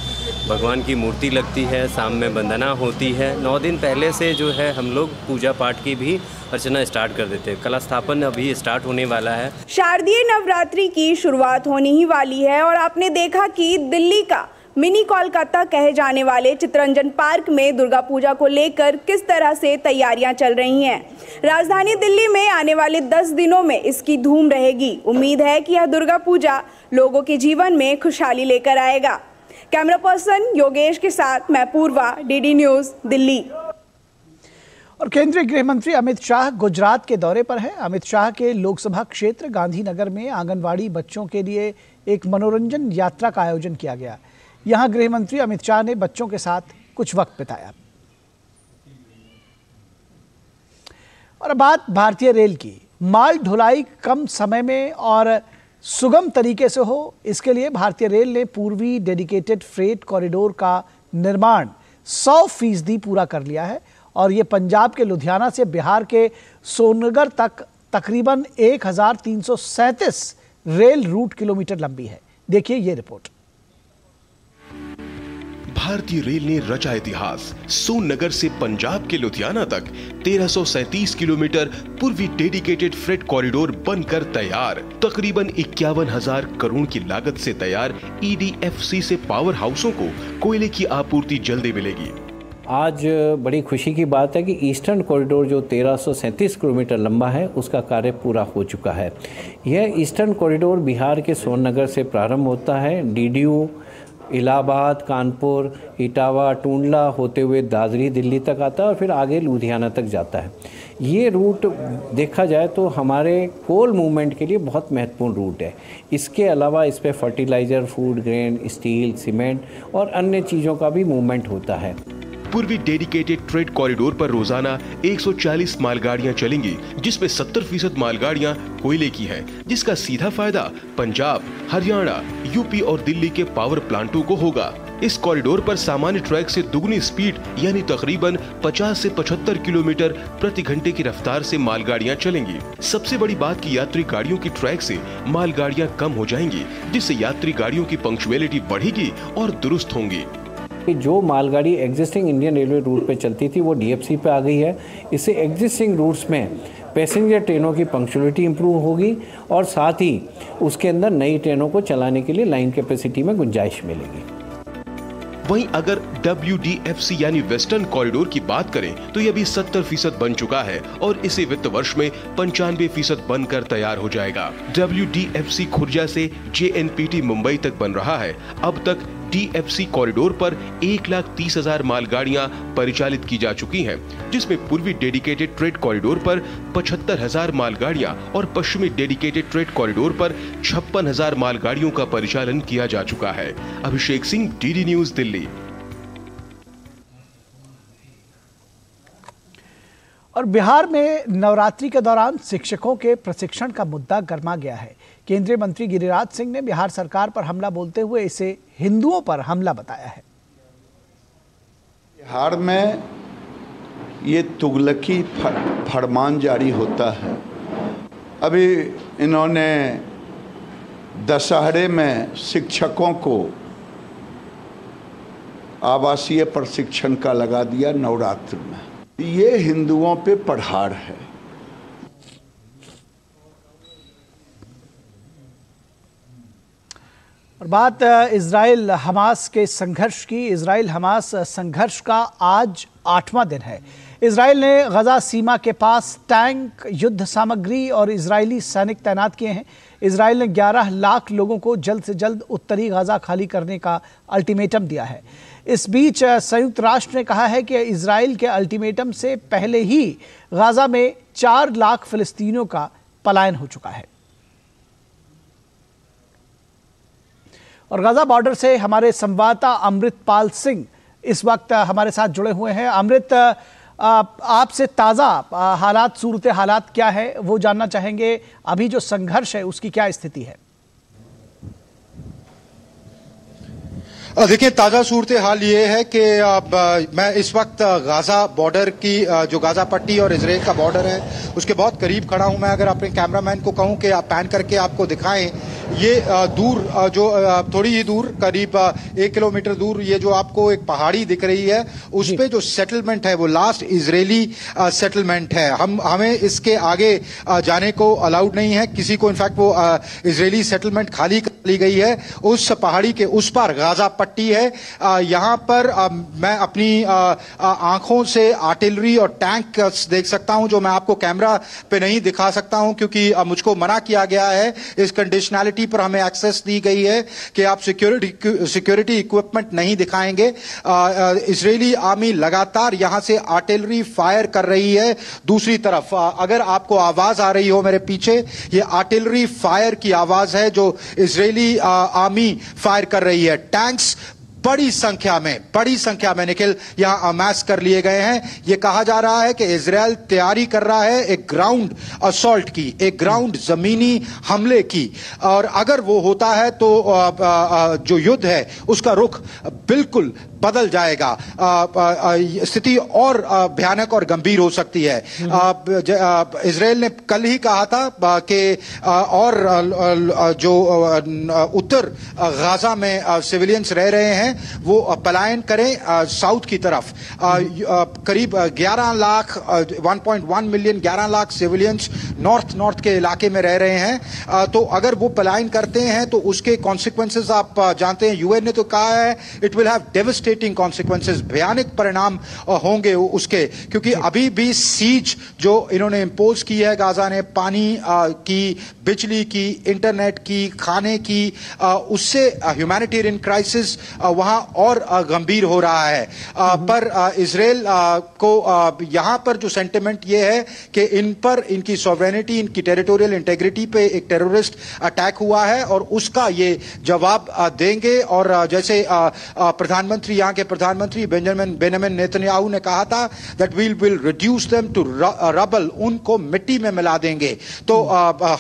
[SPEAKER 23] भगवान की मूर्ति लगती है, शाम में वंदना होती है। नौ दिन पहले से जो है हम लोग पूजा पाठ की भी अर्चना स्टार्ट कर देते हैं। कला स्थापन अभी स्टार्ट होने वाला है।
[SPEAKER 20] शारदीय नवरात्रि की शुरुआत होने ही वाली है और आपने देखा कि दिल्ली का मिनी कोलकाता कहे जाने वाले चित्रंजन पार्क में दुर्गा पूजा को लेकर किस तरह से तैयारियाँ चल रही हैं? राजधानी दिल्ली में आने वाले 10 दिनों में इसकी धूम रहेगी। उम्मीद है कि यह दुर्गा पूजा लोगों के जीवन में खुशहाली लेकर आएगा। कैमरा पर्सन योगेश के साथ मैं पूर्वा, डीडी न्यूज़, दिल्ली।
[SPEAKER 1] और केंद्रीय गृह मंत्री अमित शाह गुजरात के दौरे पर हैं। अमित शाह के लोकसभा क्षेत्र गांधीनगर में आंगनवाड़ी बच्चों के लिए एक मनोरंजन यात्रा का आयोजन किया गया। यहाँ गृह मंत्री अमित शाह ने बच्चों के साथ कुछ वक्त बिताया। और बात भारतीय रेल की। माल ढुलाई कम समय में और सुगम तरीके से हो, इसके लिए भारतीय रेल ने पूर्वी डेडिकेटेड फ्रेट कॉरिडोर का निर्माण 100 फ़ीसदी पूरा कर लिया है और ये पंजाब के लुधियाना से बिहार के सोनगर तक तकरीबन एक हज़ार तीन सौ सैंतीस रेल रूट किलोमीटर लंबी है। देखिए ये रिपोर्ट।
[SPEAKER 24] भारतीय रेल ने रचा इतिहास। सोननगर से पंजाब के लुधियाना तक 1337 किलोमीटर पूर्वी डेडिकेटेड फ्रेट कॉरिडोर बनकर तैयार। तकरीबन इक्यावन हज़ार करोड़ की लागत से तैयार ईडीएफसी से पावर हाउसों को कोयले की आपूर्ति जल्दी मिलेगी।
[SPEAKER 22] आज बड़ी खुशी की बात है कि ईस्टर्न कॉरिडोर जो तेरह किलोमीटर लंबा है, उसका कार्य पूरा हो चुका है। यह ईस्टर्न कॉरिडोर बिहार के सोननगर से प्रारंभ होता है। डीडीयू इलाहाबाद, कानपुर, इटावा, टूंडला होते हुए दादरी दिल्ली तक आता है और फिर आगे लुधियाना तक जाता है। ये रूट देखा जाए तो हमारे कोल मूवमेंट के लिए बहुत महत्वपूर्ण रूट है। इसके अलावा इस पर fertilizer food grain steel cement और अन्य चीज़ों का भी मूवमेंट होता है।
[SPEAKER 24] पूर्वी डेडिकेटेड ट्रेड कॉरिडोर पर रोज़ाना 140 मालगाड़ियाँ चलेंगी जिसमें 70 फ़ीसद मालगाड़ियाँ कोयले की हैं, जिसका सीधा फ़ायदा पंजाब हरियाणा यूपी और दिल्ली के पावर प्लांटों को होगा। इस कॉरिडोर पर सामान्य ट्रैक से दुगनी स्पीड यानी तकरीबन 50 से 75 किलोमीटर प्रति घंटे की रफ्तार से मालगाड़ियाँ चलेंगी। सबसे बड़ी बात की यात्री गाड़ियों की ट्रैक से मालगाड़ियाँ कम हो जाएँगी जिससे यात्री गाड़ियों की पंक्चुअलिटी बढ़ेगी और दुरुस्त होंगी।
[SPEAKER 22] कि जो मालगाड़ी एग्जिस्टिंग इंडियन रेलवे रूट पे चलती थी, वो डीएफसी पे आ गई है। इससे एग्जिस्टिंग रूट्स में पैसेंजर ट्रेनों की पंक्चुअलिटी इंप्रूव होगी और साथ ही उसके अंदर नई ट्रेनों को चलाने के लिए लाइन कैपेसिटी में गुंजाइश मिलेगी।
[SPEAKER 24] वहीं अगर WDFC यानी वेस्टर्न कॉरिडोर की बात करें तो यह भी 70 फ़ीसद बन चुका है और इसे वित्त वर्ष में पंचानवे फ़ीसद बनकर तैयार हो जाएगा। WDFC खुर्जा से JNPT मुंबई तक बन रहा है। अब तक डीएफसी कॉरिडोर पर एक लाख तीस हज़ार मालगाड़ियाँ परिचालित की जा चुकी हैं, जिसमें पूर्वी डेडिकेटेड ट्रेड कॉरिडोर पर पचहत्तर हज़ार मालगाड़ियाँ और पश्चिमी डेडिकेटेड ट्रेड कॉरिडोर पर छप्पन हज़ार मालगाड़ियों का परिचालन किया जा चुका है। Abhishek Singh DD news Delhi.
[SPEAKER 1] और बिहार में नवरात्रि के दौरान शिक्षकों के प्रशिक्षण का मुद्दा गर्मा गया है। केंद्रीय मंत्री गिरिराज सिंह ने बिहार सरकार पर हमला बोलते हुए इसे हिंदुओं पर हमला बताया है।
[SPEAKER 25] बिहार में ये तुगलकी फरमान जारी होता है। अभी इन्होंने दशहरे में शिक्षकों को आवासीय प्रशिक्षण का लगा दिया नवरात्र में। ये हिंदुओं पे पढ़ार है।
[SPEAKER 1] और बात इसराइल हमास के संघर्ष की। इसराइल हमास संघर्ष का आज आठवां दिन है। इसराइल ने गजा सीमा के पास टैंक, युद्ध सामग्री और इजरायली सैनिक तैनात किए हैं। इसराइल ने 11 लाख लोगों को जल्द से जल्द उत्तरी गजा खाली करने का अल्टीमेटम दिया है। इस बीच संयुक्त राष्ट्र ने कहा है कि इसराइल के अल्टीमेटम से पहले ही गजा में चार लाख फिलिस्तीनियों का पलायन हो चुका है। और गाजा बॉर्डर से हमारे संवाददाता अमृतपाल सिंह इस वक्त हमारे साथ जुड़े हुए हैं। अमृत आपसे ताज़ा हालात, सूरत हालात क्या है वो जानना चाहेंगे। अभी जो संघर्ष है, उसकी क्या स्थिति है?
[SPEAKER 26] देखिए ताज़ा सूरत हाल ये है कि मैं इस वक्त गाज़ा बॉर्डर की जो गाज़ा पट्टी और इसराइल का बॉर्डर है उसके बहुत करीब खड़ा हूँ मैं। अगर अपने कैमरामैन को कहूँ कि आप पैन करके आपको दिखाएँ ये दूर जो थोड़ी ही दूर करीब एक किलोमीटर दूर ये जो आपको एक पहाड़ी दिख रही है उस पर जो सेटलमेंट है वो लास्ट इसराइली सेटलमेंट है। हम हमें इसके आगे जाने को अलाउड नहीं है। किसी को इनफैक्ट वो इसराइली सेटलमेंट खाली कर ली गई है उस पहाड़ी के उस पर गाजा पट्टी है। यहाँ पर मैं अपनी आँखों से आर्टिलरी और टैंक देख सकता हूँ, जो मैं आपको कैमरा पे नहीं दिखा सकता हूँ, क्योंकि मुझको मना किया गया है। इस कंडीशनैलिटी पर हमें एक्सेस दी गई है कि आप सिक्योरिटी सिक्योरिटी इक्विपमेंट नहीं दिखाएँगे। इसराइली आर्मी लगातार यहाँ से आर्टिलरी फायर कर रही है दूसरी तरफ़। अगर आपको आवाज़ आ रही हो मेरे पीछे, ये आर्टिलरी फायर की आवाज़ है जो इसराइली आर्मी फायर कर रही है। टैंक्स बड़ी संख्या में, बड़ी संख्या में निखिल यहाँ अमैस कर लिए गए हैं। यह कहा जा रहा है कि इसराइल तैयारी कर रहा है एक ग्राउंड असॉल्ट की, एक ग्राउंड जमीनी हमले की। और अगर वो होता है तो जो युद्ध है, उसका रुख बिल्कुल बदल जाएगा। स्थिति और भयानक और गंभीर हो सकती है। इसराइल ने कल ही कहा था कि और जो उत्तर गाजा में सिविलियंस रह रहे हैं वो पलायन करें साउथ की तरफ़। करीब 11 lakh 1.1 million 11 lakh civilians north north के इलाके में रह रहे हैं। तो अगर वो पलायन करते हैं तो उसके कॉन्सिक्वेंसेज आप जानते हैं। यूएन ने तो कहा है it will have devastated devastating consequences भयानक परिणाम होंगे उसके। क्योंकि अभी भी सीज जो इन्होंने इम्पोज की है गाजा ने पानी की बिजली की इंटरनेट की खाने की उससे ह्यूमैनिटेरियन क्राइसिस वहाँ और गंभीर हो रहा है। पर इसराइल को यहाँ पर जो सेंटिमेंट ये है कि इन पर इनकी सॉवरेनिटी इनकी टेरिटोरियल इंटेग्रिटी पे एक टेररिस्ट अटैक हुआ है और उसका ये जवाब देंगे और जैसे प्रधानमंत्री यहाँ के प्रधानमंत्री बेंजामिन बेनमिन नेतन्याहू ने कहा था that we'll will reduce them to rubble उनको मिट्टी में मिला देंगे। तो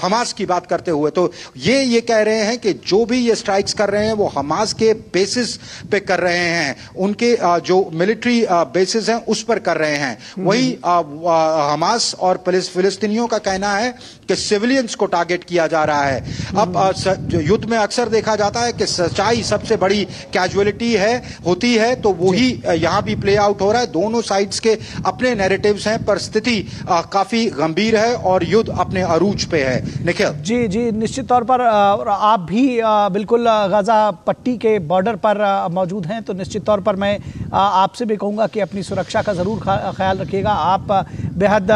[SPEAKER 26] हमास की बात करते हुए तो ये ये कह रहे हैं कि जो भी ये स्ट्राइक्स कर रहे हैं वो हमास के बेसिस पे कर रहे हैं। उनके जो मिलिट्री बेसिस हैं उस पर कर रहे हैं। वही हमास और फिलिस्तीनियों का कहना है कि सिविलियंस को टारगेट किया जा रहा है। अब। युद्ध में अक्सर देखा जाता है कि सच्चाई सबसे बड़ी कैजुअलिटी है होती है तो वही यहाँ भी प्ले आउट हो रहा है। दोनों साइड्स के अपने नैरेटिव्स हैं पर स्थिति काफ़ी गंभीर है और युद्ध अपने अरूज पे है। निखिल?
[SPEAKER 1] जी जी निश्चित तौर पर आप भी बिल्कुल गाजा पट्टी के बॉर्डर पर मौजूद हैं तो निश्चित तौर पर मैं आपसे भी कहूँगा कि अपनी सुरक्षा का ज़रूर ख्याल रखिएगा। आप बेहद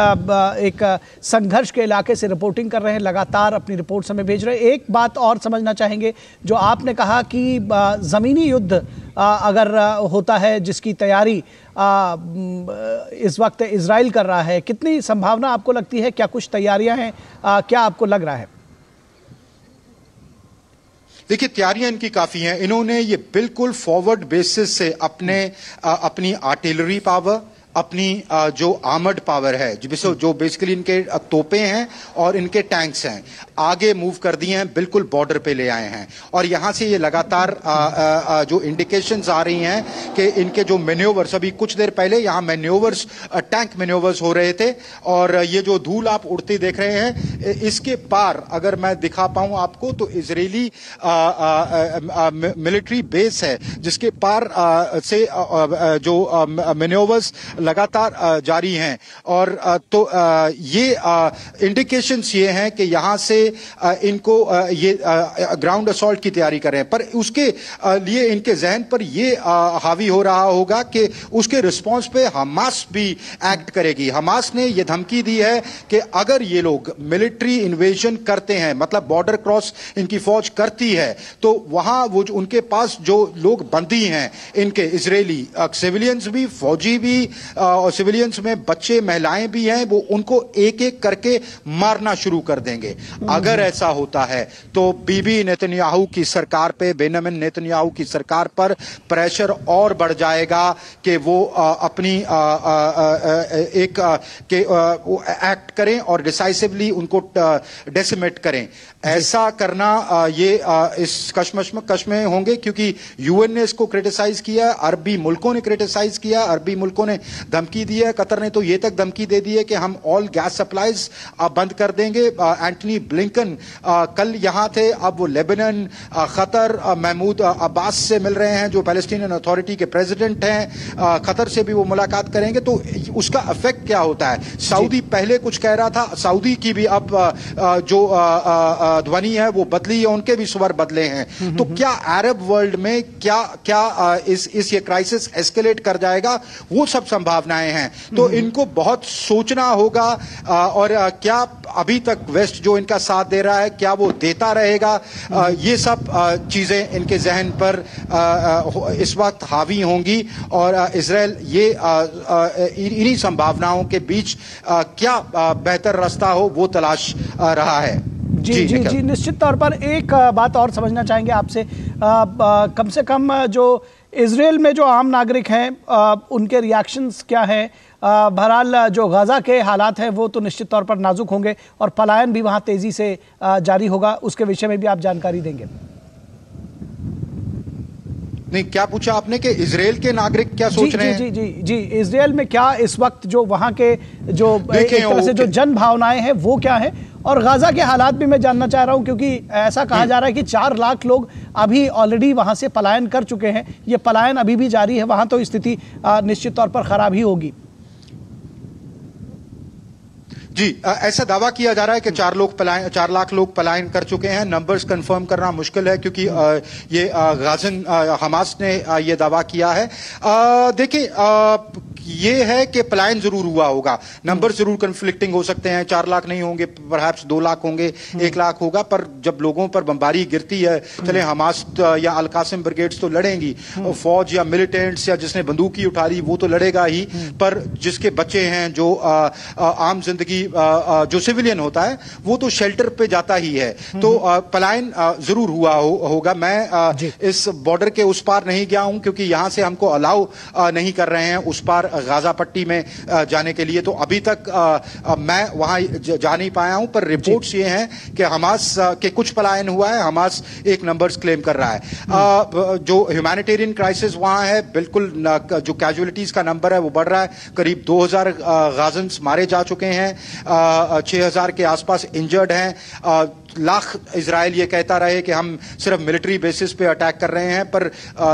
[SPEAKER 1] एक संघर्ष के इलाके से रिपोर्टिंग कर रहे हैं, लगातार अपनी रिपोर्ट हमें भेज रहे हैं। एक बात और समझना चाहेंगे, जो आपने कहा कि ज़मीनी युद्ध अगर होता है, जिसकी तैयारी इस वक्त इसराइल कर रहा है, कितनी संभावना आपको लगती है? क्या कुछ तैयारियाँ हैं? क्या आपको लग रहा है?
[SPEAKER 26] देखिए, तैयारियाँ इनकी काफ़ी हैं। इन्होंने ये बिल्कुल फॉरवर्ड बेसिस से अपने अपनी आर्टिलरी पावर अपनी जो आर्मर्ड पावर है, जो जो बेसिकली इनके तोपे हैं और इनके टैंक्स हैं, आगे मूव कर दिए हैं, बिल्कुल बॉर्डर पे ले आए हैं। और यहाँ से ये लगातार जो इंडिकेशन आ रही हैं कि इनके जो मेन्योवर्स अभी कुछ देर पहले यहाँ मेन्योवर्स टैंक मेन्योवर्स हो रहे थे और ये जो धूल आप उड़ती देख रहे हैं इसके पार अगर मैं दिखा पाऊँ आपको तो इसराइली मिलिट्री बेस है, जिसके पार से जो मेन्योवर्स लगातार जारी हैं। और तो ये इंडिकेशंस ये हैं कि यहाँ से इनको ये ग्राउंड असॉल्ट की तैयारी कर रहे हैं। पर उसके लिए इनके जहन पर ये हावी हो रहा होगा कि उसके रिस्पॉन्स पे हमास भी एक्ट करेगी। हमास ने ये धमकी दी है कि अगर ये लोग मिलिट्री इन्वेजन करते हैं मतलब बॉर्डर क्रॉस इनकी फौज करती है तो वहाँ वो उनके पास जो लोग बंदी हैं, इनके इसराइली सिविलियंस भी, फौजी भी और सिविलियंस में बच्चे, महिलाएँ भी हैं, वो उनको एक एक करके मारना शुरू कर देंगे। अगर ऐसा होता है तो बीबी नेतन्याहू की सरकार पे बेनमिन नेतन्याहू की सरकार पर प्रेशर और बढ़ जाएगा कि वो अपनी एक के एक्ट करें और डिसाइसिवली उनको डेसिमेट करें। ऐसा करना ये इस कशमश में कश में होंगे क्योंकि यूएन ने इसको क्रिटिसाइज किया अरबी मुल्कों ने क्रिटिसाइज किया अरबी मुल्कों ने धमकी दी है। कतर ने तो ये तक धमकी दे दी है कि हम ऑल गैस सप्लाईज बंद कर देंगे। एंटनी ब्लिंकन कल यहाँ थे अब वो लेबनन खतर महमूद अब्बास से मिल रहे हैं जो पैलेस्टीनियन अथॉरिटी के प्रेसिडेंट हैं। खतर से भी वो मुलाकात करेंगे। तो उसका इफ़ेक्ट क्या होता है? सऊदी पहले कुछ कह रहा था सऊदी की भी अब जो ध्वनि है वो बदली है उनके भी स्वर बदले हैं। तो क्या अरब वर्ल्ड में क्या क्या इस इस ये क्राइसिस एस्केलेट कर जाएगा? वो सब संभावनाएँ हैं। तो इनको बहुत सोचना होगा और क्या अभी तक वेस्ट जो इनका साथ दे रहा है क्या वो देता रहेगा? ये सब चीज़ें इनके जहन पर इस वक्त हावी होंगी। और इसराइल ये इन्हीं संभावनाओं के बीच क्या बेहतर रास्ता हो वो तलाश रहा है।
[SPEAKER 1] जी जी जी, जी निश्चित तौर पर एक बात और समझना चाहेंगे आपसे। कम से कम जो इसराइल में जो आम नागरिक हैं उनके रिएक्शंस क्या हैं? बहरहाल जो गजा के हालात हैं वो तो निश्चित तौर पर नाजुक होंगे और पलायन भी वहाँ तेज़ी से जारी होगा। उसके विषय में भी आप जानकारी देंगे।
[SPEAKER 26] नहीं क्या पूछा आपने कि इसराइल के नागरिक क्या सोच
[SPEAKER 1] जी,
[SPEAKER 26] रहे
[SPEAKER 1] हैं? जी जी जी इसराइल में क्या इस वक्त जो वहाँ के जो एक तरह से जो जन भावनाएँ हैं वो क्या है? और गाजा के हालात भी मैं जानना चाह रहा हूँ क्योंकि ऐसा कहा जा रहा है कि चार लाख लोग अभी ऑलरेडी वहाँ से पलायन कर चुके हैं। ये पलायन अभी भी जारी है वहाँ तो स्थिति निश्चित तौर पर खराब ही होगी।
[SPEAKER 26] जी ऐसा दावा किया जा रहा है कि चार लोग पलायन, चार लाख लोग पलायन कर चुके हैं। नंबर्स कंफर्म करना मुश्किल है क्योंकि ये गाजन हमास ने ये दावा किया है। देखिए ये है कि पलायन ज़रूर हुआ होगा। नंबर ज़रूर कंफ्लिक्टिंग हो सकते हैं। चार लाख नहीं होंगे पर दो लाख होंगे एक लाख होगा पर जब लोगों पर बमबारी गिरती है चले हमास या अलकासिम ब्रिगेड्स तो लड़ेंगी। फौज या मिलिटेंट्स या जिसने बंदूकी उठा ली वो तो लड़ेगा ही। पर जिसके बच्चे हैं जो आ, आ, आम ज़िंदगी जो सिविलियन होता है वो तो शेल्टर पे जाता ही है। तो पलायन ज़रूर हुआ हो, होगा। मैं इस बॉर्डर के उस पार नहीं गया हूँ क्योंकि यहाँ से हमको अलाउ नहीं कर रहे हैं। उस पार गाजा पट्टी में जाने के लिए। तो अभी तक मैं वहाँ जा नहीं पाया हूँ पर रिपोर्ट्स ये हैं कि हमास के कुछ पलायन हुआ है हमास एक नंबर्स क्लेम कर रहा है। जो ह्यूमैनिटेरियन क्राइसिस वहाँ है बिल्कुल जो कैजुअलिटीज का नंबर है वो बढ़ रहा है। करीब 2000 गाजन मारे जा चुके हैं। छह हज़ार के आसपास इंजर्ड हैं। लाख इसराइल ये कहता रहे कि हम सिर्फ़ मिलिट्री बेसिस पे अटैक कर रहे हैं पर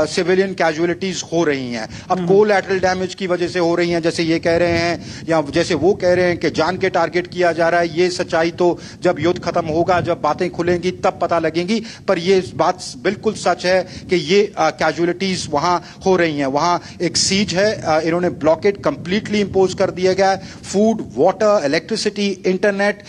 [SPEAKER 26] सिविलियन कैजुअलिटीज हो रही हैं। अब को लैटरल डैमेज की वजह से हो रही हैं जैसे ये कह रहे हैं या जैसे वो कह रहे हैं कि जान के टारगेट किया जा रहा है ये सच्चाई तो जब युद्ध खत्म होगा जब बातें खुलेंगी तब पता लगेंगी पर ये बात बिल्कुल सच है कि ये कैजुअलिटीज वहाँ हो रही हैं। वहाँ एक सीज है इन्होंने ब्लॉकेट कंप्लीटली इंपोज कर दिया गया है। फ़ूड वाटर इलेक्ट्रिसिटी इंटरनेट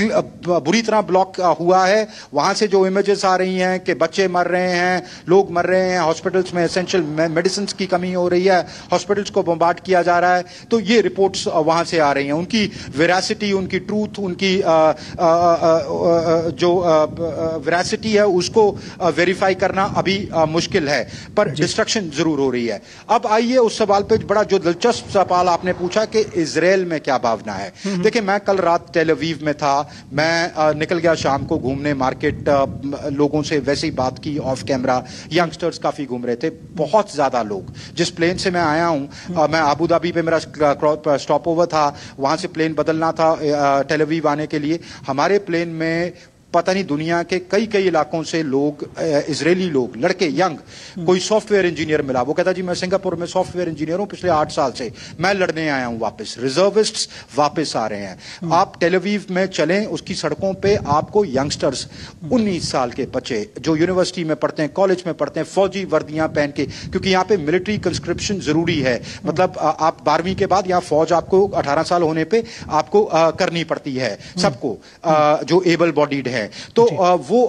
[SPEAKER 26] बुरी तरह ब्लॉक हुआ है। वहाँ से जो इमेजेस आ रही हैं कि बच्चे मर रहे हैं लोग मर रहे हैं हॉस्पिटल्स में एसेंशियल मेडिसिन की कमी हो रही है हॉस्पिटल्स को बम्बार्ड किया जा रहा है तो ये रिपोर्ट्स वहाँ से आ रही हैं। उनकी वेरासिटी उनकी ट्रूथ उनकी आ, आ, आ, जो वेरासिटी है उसको वेरीफाई करना अभी मुश्किल है। पर डिस्ट्रक्शन ज़रूर हो रही है। अब आइए उस सवाल पे बड़ा जो दिलचस्प सवाल आपने पूछा कि इसराइल में क्या भावना है। देखिए मैं कल रात टेलीवीव में था मैं निकल गया शाम को घूमने मार्केट लोगों से वैसे ही बात की ऑफ़ कैमरा यंगस्टर्स काफ़ी घूम रहे थे, बहुत ज़्यादा लोग। जिस प्लेन से मैं आया हूँ मैं आबू धाबी पे मेरा स्टॉप ओवर था, वहाँ से प्लेन बदलना था टेलीवीव आने के लिए। हमारे प्लेन में पता नहीं दुनिया के कई कई इलाकों से लोग इसराइली लोग, लड़के, यंग, कोई सॉफ्टवेयर इंजीनियर मिला। वो कहता, जी, मैं सिंगापुर में सॉफ्टवेयर इंजीनियर हूँ, पिछले आठ साल से। मैं लड़ने आया हूँ वापस। रिजर्विस्ट वापस आ रहे हैं। आप टेलीवीव में चलें, उसकी सड़कों पे आपको यंगस्टर्स 19 साल के बच्चे, जो यूनिवर्सिटी में पढ़ते हैं, कॉलेज में पढ़ते हैं, फौजी वर्दियाँ पहन के, क्योंकि यहाँ पे मिलिट्री कंस्क्रिप्शन ज़रूरी है। मतलब आप बारहवीं के बाद यहाँ फौज आपको अठारह साल होने पर आपको करनी पड़ती है सबको जो एबल बॉडीड है। है। तो वो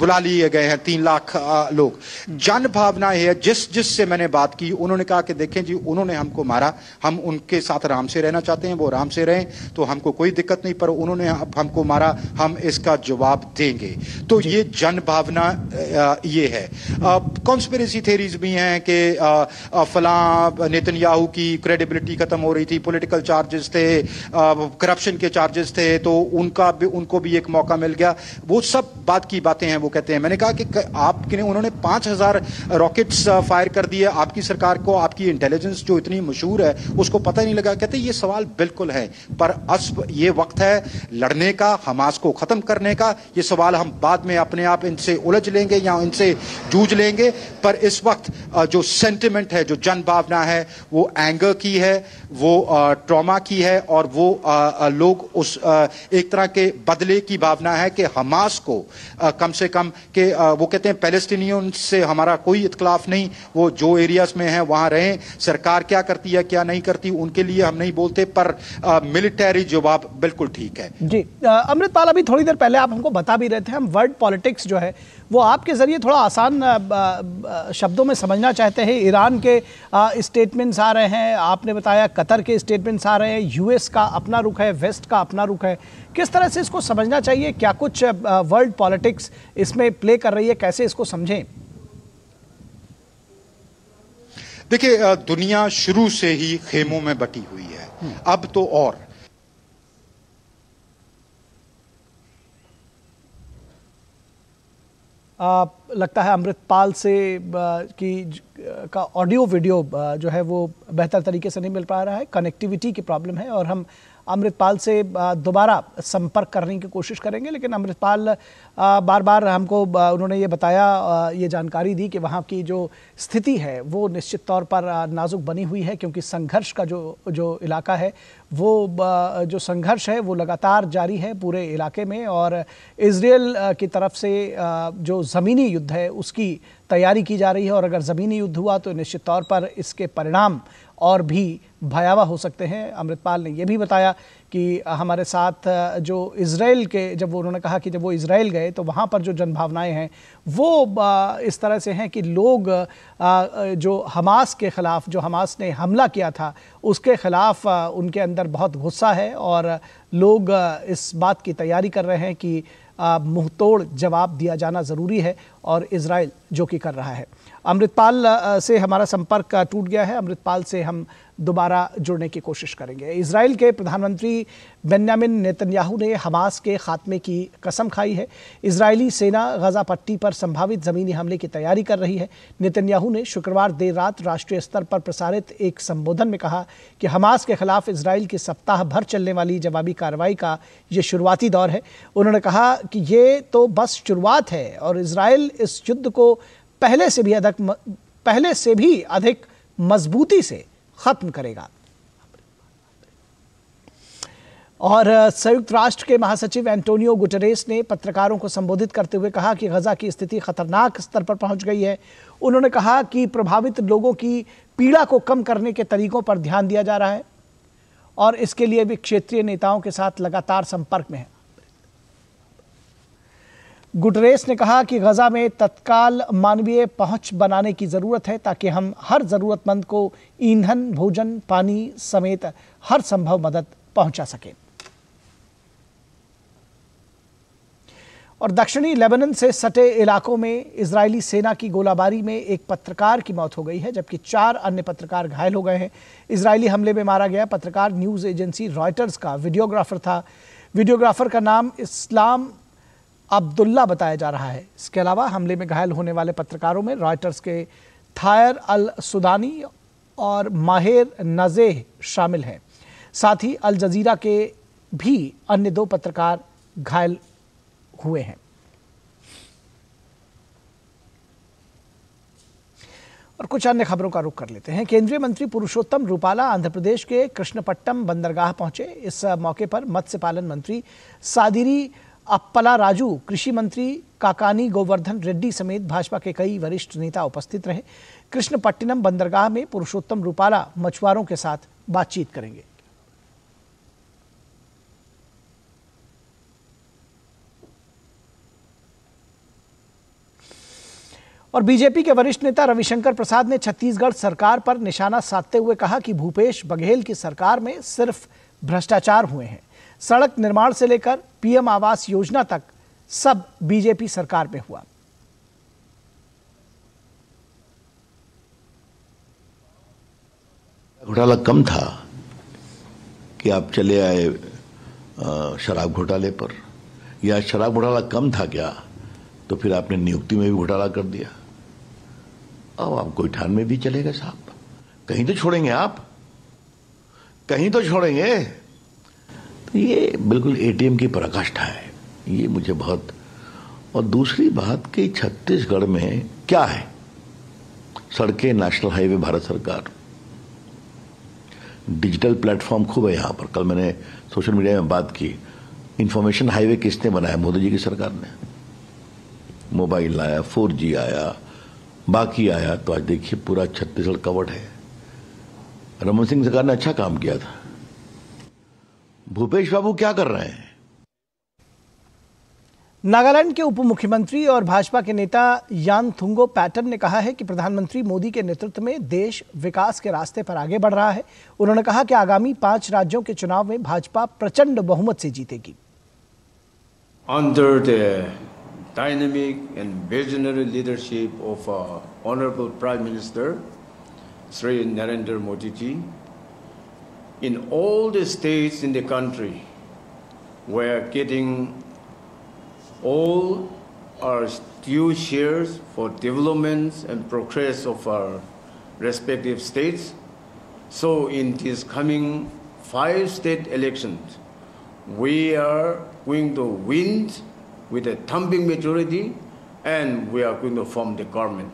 [SPEAKER 26] बुला लिए गए हैं तीन लाख लोग। जन भावना है जिस जिस से मैंने बात की उन्होंने कहा कि देखें जी उन्होंने हमको मारा। हम उनके साथ आराम से रहना चाहते हैं वो आराम से रहें तो हमको कोई दिक्कत नहीं पर उन्होंने हमको मारा हम इसका जवाब देंगे। तो ये जन भावना ये है। कॉन्स्पिरेसी थेरीज भी हैं कि फला नेतन्याहू की क्रेडिबिलिटी खत्म हो रही थी पॉलिटिकल चार्जेस थे करप्शन के चार्जेस थे तो उनका भी उनको भी एक मौका मौका मिल गया। वो सब बात की बातें हैं, वो कहते हैं। मैंने कहा कि आपके उन्होंने पाँच हज़ार रॉकेट्स फायर कर दिए। आपकी सरकार को, आपकी इंटेलिजेंस जो इतनी मशहूर है, उसको पता ही नहीं लगा। कहते ये सवाल बिल्कुल है, पर अस्ब ये वक्त है लड़ने का, हमास को खत्म करने का। ये सवाल हम बाद में अपने आप इनसे उलझ लेंगे या इनसे जूझ लेंगे, पर इस वक्त जो सेंटिमेंट है, जो जन भावना है, वो एंगर की है, वो ट्रॉमा की है, और वो लोग उस एक तरह के बदले की भावना भावना है कि हमास को आ, कम से कम के वो कहते हैं पैलेस्टीनियन से हमारा कोई इतलाफ नहीं। वो जो एरियाज़ में हैं वहाँ रहें। सरकार क्या करती है क्या नहीं करती उनके लिए हम नहीं बोलते पर मिलिटरी जवाब बिल्कुल ठीक है।
[SPEAKER 1] जी अमृतपाल अभी थोड़ी देर पहले आप हमको बता भी रहे थे हम वर्ल्ड पॉलिटिक्स जो है वो आपके ज़रिए थोड़ा आसान शब्दों में समझना चाहते हैं। ईरान के स्टेटमेंट्स आ रहे हैं। आपने बताया कतर के स्टेटमेंट्स आ रहे हैं। यूएस का अपना रुख है वेस्ट का अपना रुख है। किस तरह से इसको समझना चाहिए? क्या कुछ वर्ल्ड पॉलिटिक्स इसमें प्ले कर रही है? कैसे इसको समझें?
[SPEAKER 26] देखिए दुनिया शुरू से ही खेमों में बटी हुई है। हम्म। अब तो और।
[SPEAKER 1] लगता है अमृतपाल से की का ऑडियो वीडियो जो है वो बेहतर तरीके से नहीं मिल पा रहा है। कनेक्टिविटी की प्रॉब्लम है और हम अमृतपाल से दोबारा संपर्क करने की कोशिश करेंगे, लेकिन अमृतपाल बार बार हमको उन्होंने ये बताया ये जानकारी दी कि वहाँ की जो स्थिति है, वो निश्चित तौर पर नाजुक बनी हुई है, क्योंकि संघर्ष का जो जो इलाका है, वो जो संघर्ष है, वो लगातार जारी है पूरे इलाके में और इसराइल की तरफ़ से जो ज़मीनी युद्ध है, उसकी तैयारी की जा रही है और अगर ज़मीनी युद्ध हुआ तो निश्चित तौर पर इसके परिणाम और भी भयावह हो सकते हैं। अमृतपाल ने यह भी बताया कि हमारे साथ जो इसराइल के, जब वो उन्होंने कहा कि जब वो इसराइल गए तो वहाँ पर जो जनभावनाएँ हैं, वो इस तरह से हैं कि लोग जो हमास के ख़िलाफ़, जो हमास ने हमला किया था, उसके ख़िलाफ़ उनके अंदर बहुत गुस्सा है और लोग इस बात की तैयारी कर रहे हैं कि मुँह तोड़ जवाब दिया जाना ज़रूरी है और इसराइल जो कि कर रहा है। अमृतपाल से हमारा संपर्क टूट गया है। अमृतपाल से हम दोबारा जुड़ने की कोशिश करेंगे। इसराइल के प्रधानमंत्री बेन्यामिन नेतन्याहू ने हमास के खात्मे की कसम खाई है। इजरायली सेना गजा पट्टी पर संभावित ज़मीनी हमले की तैयारी कर रही है। नेतन्याहू ने शुक्रवार देर रात राष्ट्रीय स्तर पर प्रसारित एक संबोधन में कहा कि हमास के खिलाफ इसराइल की सप्ताह भर चलने वाली जवाबी कार्रवाई का ये शुरुआती दौर है। उन्होंने कहा कि ये तो बस शुरुआत है और इसराइल इस युद्ध को पहले से भी अधिक पहले से भी अधिक मजबूती से खत्म करेगा। और संयुक्त राष्ट्र के महासचिव एंटोनियो गुटरेस ने पत्रकारों को संबोधित करते हुए कहा कि गजा की स्थिति खतरनाक स्तर पर पहुँच गई है। उन्होंने कहा कि प्रभावित लोगों की पीड़ा को कम करने के तरीकों पर ध्यान दिया जा रहा है और इसके लिए भी क्षेत्रीय नेताओं के साथ लगातार संपर्क में है। गुटरेस ने कहा कि गजा में तत्काल मानवीय पहुँच बनाने की ज़रूरत है ताकि हम हर जरूरतमंद को ईंधन, भोजन, पानी समेत हर संभव मदद पहुँचा सकें। और दक्षिणी लेबनन से सटे इलाकों में इजरायली सेना की गोलाबारी में एक पत्रकार की मौत हो गई है, जबकि चार अन्य पत्रकार घायल हो गए हैं। इजरायली हमले में मारा गया पत्रकार न्यूज़ एजेंसी रॉयटर्स का वीडियोग्राफर था। वीडियोग्राफर का नाम इस्लाम अब्दुल्ला बताया जा रहा है। इसके अलावा हमले में घायल होने वाले पत्रकारों में रॉयटर्स के थायर अल सुदानी और माहिर नजेह शामिल हैं। साथ ही अल जजीरा के भी अन्य दो पत्रकार घायल हुए हैं। और कुछ अन्य खबरों का रुख कर लेते हैं। केंद्रीय मंत्री पुरुषोत्तम रूपाला आंध्र प्रदेश के कृष्णपट्टम बंदरगाह पहुँचे। इस मौके पर मत्स्य पालन मंत्री सादिरी अप्पला राजू, कृषि मंत्री काकानी, गोवर्धन रेड्डी समेत भाजपा के कई वरिष्ठ नेता उपस्थित रहे। कृष्णपट्टिनम बंदरगाह में पुरुषोत्तम रूपाला मछुआरों के साथ बातचीत करेंगे। और बीजेपी के वरिष्ठ नेता रविशंकर प्रसाद ने छत्तीसगढ़ सरकार पर निशाना साधते हुए कहा कि भूपेश बघेल की सरकार में सिर्फ़ भ्रष्टाचार हुए हैं। सड़क निर्माण से लेकर पीएम आवास योजना तक सब बीजेपी सरकार में हुआ।
[SPEAKER 25] घोटाला कम था कि आप चले आए शराब घोटाले पर। या शराब घोटाला कम था क्या तो फिर आपने नियुक्ति में भी घोटाला कर दिया। अब आप गोईठान में भी चलेगा साहब। कहीं तो छोड़ेंगे आप। कहीं तो छोड़ेंगे। ये बिल्कुल एटीएम की पराकाष्ठा है। ये मुझे बहुत और दूसरी बात कि छत्तीसगढ़ में क्या है? सड़कें नेशनल हाईवे भारत सरकार। डिजिटल प्लेटफॉर्म खूब है यहाँ पर। कल मैंने सोशल मीडिया में बात की। इंफॉर्मेशन हाईवे किसने बनाया? मोदी जी की सरकार ने। मोबाइल आया फोर जी आया, बाकी आया तो आज देखिए पूरा छत्तीसगढ़ कवर्ड है। रमन सिंह सरकार ने अच्छा काम किया था। भूपेश बाबू क्या कर रहे हैं?
[SPEAKER 1] नागालैंड के उप मुख्यमंत्री और भाजपा के नेता यान थुंगो पैटर्न ने कहा है कि प्रधानमंत्री मोदी के नेतृत्व में देश विकास के रास्ते पर आगे बढ़ रहा है। उन्होंने कहा कि आगामी पाँच राज्यों के चुनाव में भाजपा प्रचंड बहुमत से जीतेगी।
[SPEAKER 27] Under the dynamic and visionary leadership of uh, Honorable Prime Minister Sri Narendra Modi ji, in all the states in the country, we're getting all our due shares for developments and progress of our respective states. So in these coming five state elections, we are going to win with a thumping majority and we are going to form the government.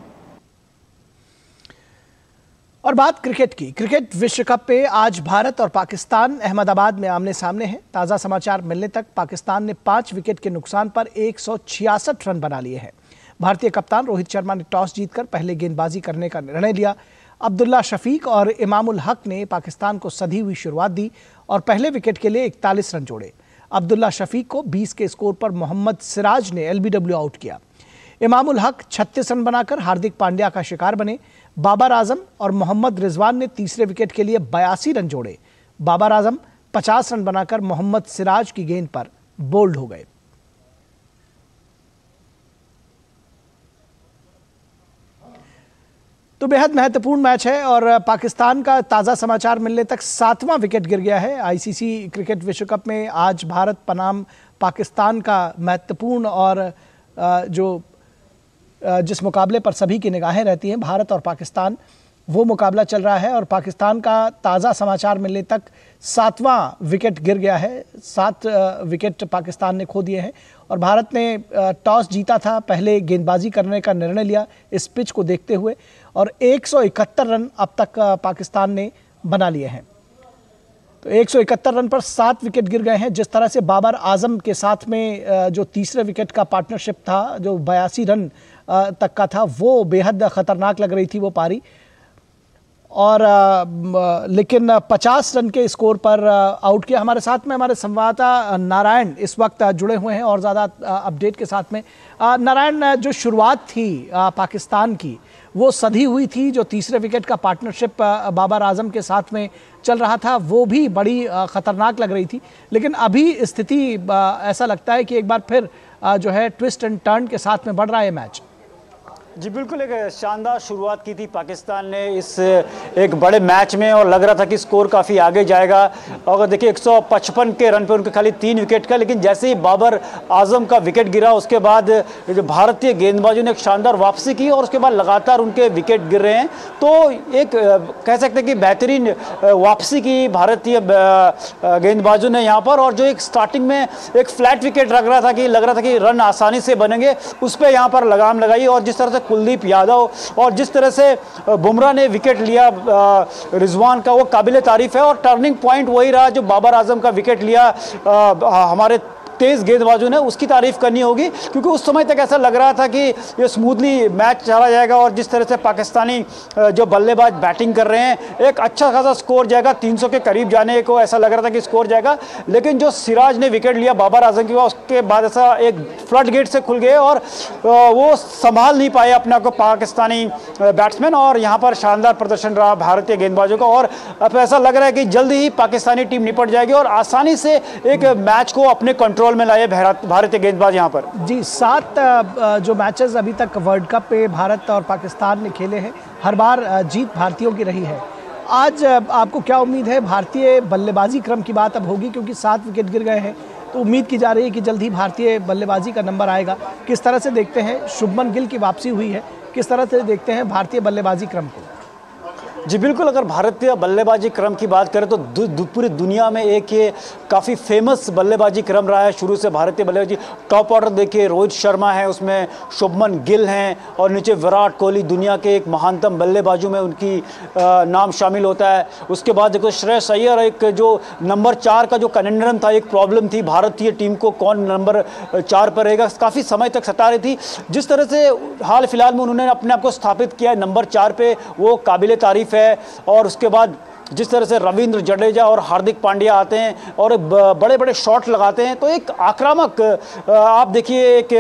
[SPEAKER 1] और बात cricket की। Cricket विश्व cup पे आज भारत और पाकिस्तान अहमदाबाद में आमने सामने हैं। ताज़ा समाचार मिलने तक पाकिस्तान ने पाँच विकेट के नुकसान पर एक सौ छियासठ रन बना लिए हैं। भारतीय कप्तान रोहित शर्मा ने टॉस जीतकर पहले गेंदबाजी करने का निर्णय लिया। अब्दुल्ला शफीक और इमामुल हक ने पाकिस्तान को सधी हुई शुरुआत दी और पहले विकेट के लिए इकतालीस रन जोड़े। अब्दुल्ला शफीक को 20 के स्कोर पर मोहम्मद सिराज ने एलबीडब्ल्यू आउट किया। इमामुल हक 36 रन बनाकर हार्दिक पांड्या का शिकार बने। बाबर आज़म और मोहम्मद रिजवान ने तीसरे विकेट के लिए बयासी रन जोड़े। बाबर आज़म 50 रन बनाकर मोहम्मद सिराज की गेंद पर बोल्ड हो गए। तो बेहद महत्वपूर्ण मैच है और पाकिस्तान का ताज़ा समाचार मिलने तक सातवां विकेट गिर गया है। आईसीसी क्रिकेट विश्व कप में आज भारत, पनाम, पाकिस्तान का महत्वपूर्ण और जो जिस मुकाबले पर सभी की निगाहें रहती हैं, भारत और पाकिस्तान, वो मुकाबला चल रहा है और पाकिस्तान का ताज़ा समाचार मिलने तक सातवां विकेट गिर गया है। सात विकेट पाकिस्तान ने खो दिए हैं और भारत ने टॉस जीता था, पहले गेंदबाजी करने का निर्णय लिया इस पिच को देखते हुए और 171 रन अब तक पाकिस्तान ने बना लिए हैं। तो 171 रन पर सात विकेट गिर गए हैं, जिस तरह से बाबर आज़म के साथ में जो तीसरे विकेट का पार्टनरशिप था, जो बयासी रन तक का था। वो बेहद ख़तरनाक लग रही थी वो पारी। और लेकिन 50 रन के स्कोर पर आउट किया। हमारे साथ में हमारे संवाददाता नारायण इस वक्त जुड़े हुए हैं और ज़्यादा अपडेट के साथ में। नारायण, जो शुरुआत थी पाकिस्तान की, वो सधी हुई थी, जो तीसरे विकेट का पार्टनरशिप बाबर आज़म के साथ में चल रहा था, वो भी बड़ी ख़तरनाक लग रही थी। लेकिन अभी स्थिति ऐसा लगता है कि एक बार फिर जो है, ट्विस्ट एंड टर्न के साथ में बढ़ रहा है मैच।
[SPEAKER 28] जी बिल्कुल, एक शानदार शुरुआत की थी पाकिस्तान ने इस, एक बड़े मैच में और लग रहा था कि स्कोर काफ़ी आगे जाएगा। अगर देखिए 155 के रन पे उनके खाली तीन विकेट का, लेकिन जैसे ही बाबर आज़म का विकेट गिरा, उसके बाद जो भारतीय गेंदबाजों ने एक शानदार वापसी की और उसके बाद लगातार उनके विकेट गिर रहे हैं तो एक कह सकते हैं कि बेहतरीन वापसी की भारतीय गेंदबाजों ने यहाँ पर। और जो एक स्टार्टिंग में एक फ्लैट विकेट लग रहा था कि, लग रहा था कि रन आसानी से बनेंगे, उस पर यहाँ पर लगाम लगाई और जिस तरह से कुलदीप यादव। और जिस तरह से बुमराह ने विकेट लिया रिजवान का, वो काबिल तारीफ़ है। और टर्निंग पॉइंट वही रहा जो बाबर आज़म का विकेट लिया। हमारे तेज गेंदबाजों ने उसकी तारीफ़ करनी होगी, क्योंकि उस समय तक ऐसा लग रहा था कि ये स्मूथली मैच चला जाएगा और जिस तरह से पाकिस्तानी जो बल्लेबाज बैटिंग कर रहे हैं, एक अच्छा खासा स्कोर जाएगा 300 के करीब जाने को ऐसा लग रहा था कि स्कोर जाएगा, लेकिन जो सिराज ने विकेट लिया बाबर आज़म की, उसके बाद ऐसा एक फ्लड गेट से खुल गए और वो संभाल नहीं पाए अपने को पाकिस्तानी बैट्समैन और यहाँ पर शानदार प्रदर्शन रहा भारतीय गेंदबाजों का और अब ऐसा लग रहा है कि जल्दी ही पाकिस्तानी टीम निपट जाएगी और आसानी से एक मैच को अपने कंट्रोल कंट्रोल में लाए भारतीय गेंदबाज यहाँ पर।
[SPEAKER 1] जी, सात जो मैचेस अभी तक वर्ल्ड कप पे भारत और पाकिस्तान ने खेले हैं, हर बार जीत भारतीयों की रही है। आज आपको क्या उम्मीद है? भारतीय बल्लेबाजी क्रम की बात अब होगी क्योंकि सात विकेट गिर गए हैं। तो उम्मीद की जा रही है कि जल्द ही भारतीय बल्लेबाजी का नंबर आएगा। किस तरह से देखते हैं? शुभमन गिल की वापसी हुई है। किस तरह से देखते हैं भारतीय बल्लेबाजी क्रम को?
[SPEAKER 28] जी बिल्कुल अगर भारतीय बल्लेबाजी क्रम की बात करें तो दु, दु, पूरी दुनिया में एक ये काफ़ी फ़ेमस बल्लेबाजी क्रम रहा है शुरू से भारतीय बल्लेबाजी। टॉप ऑर्डर देखिए रोहित शर्मा है उसमें शुभमन गिल हैं और नीचे विराट कोहली दुनिया के एक महानतम बल्लेबाजों में उनकी आ, नाम शामिल होता है। उसके बाद देखो श्रेयस अय्यर एक जो नंबर चार का जो कनेंडरम था एक प्रॉब्लम थी भारतीय टीम को कौन नंबर चार पर रहेगा? काफ़ी समय तक सता रही थी। जिस तरह से हाल फ़िलहाल में उन्होंने अपने आप को स्थापित किया है नंबर चार पर वो काबिल तारीफ़ है और उसके बाद जिस तरह से रविंद्र जडेजा और हार्दिक पांड्या आते हैं और बड़े बड़े शॉट लगाते हैं तो एक आक्रामक आप देखिए एक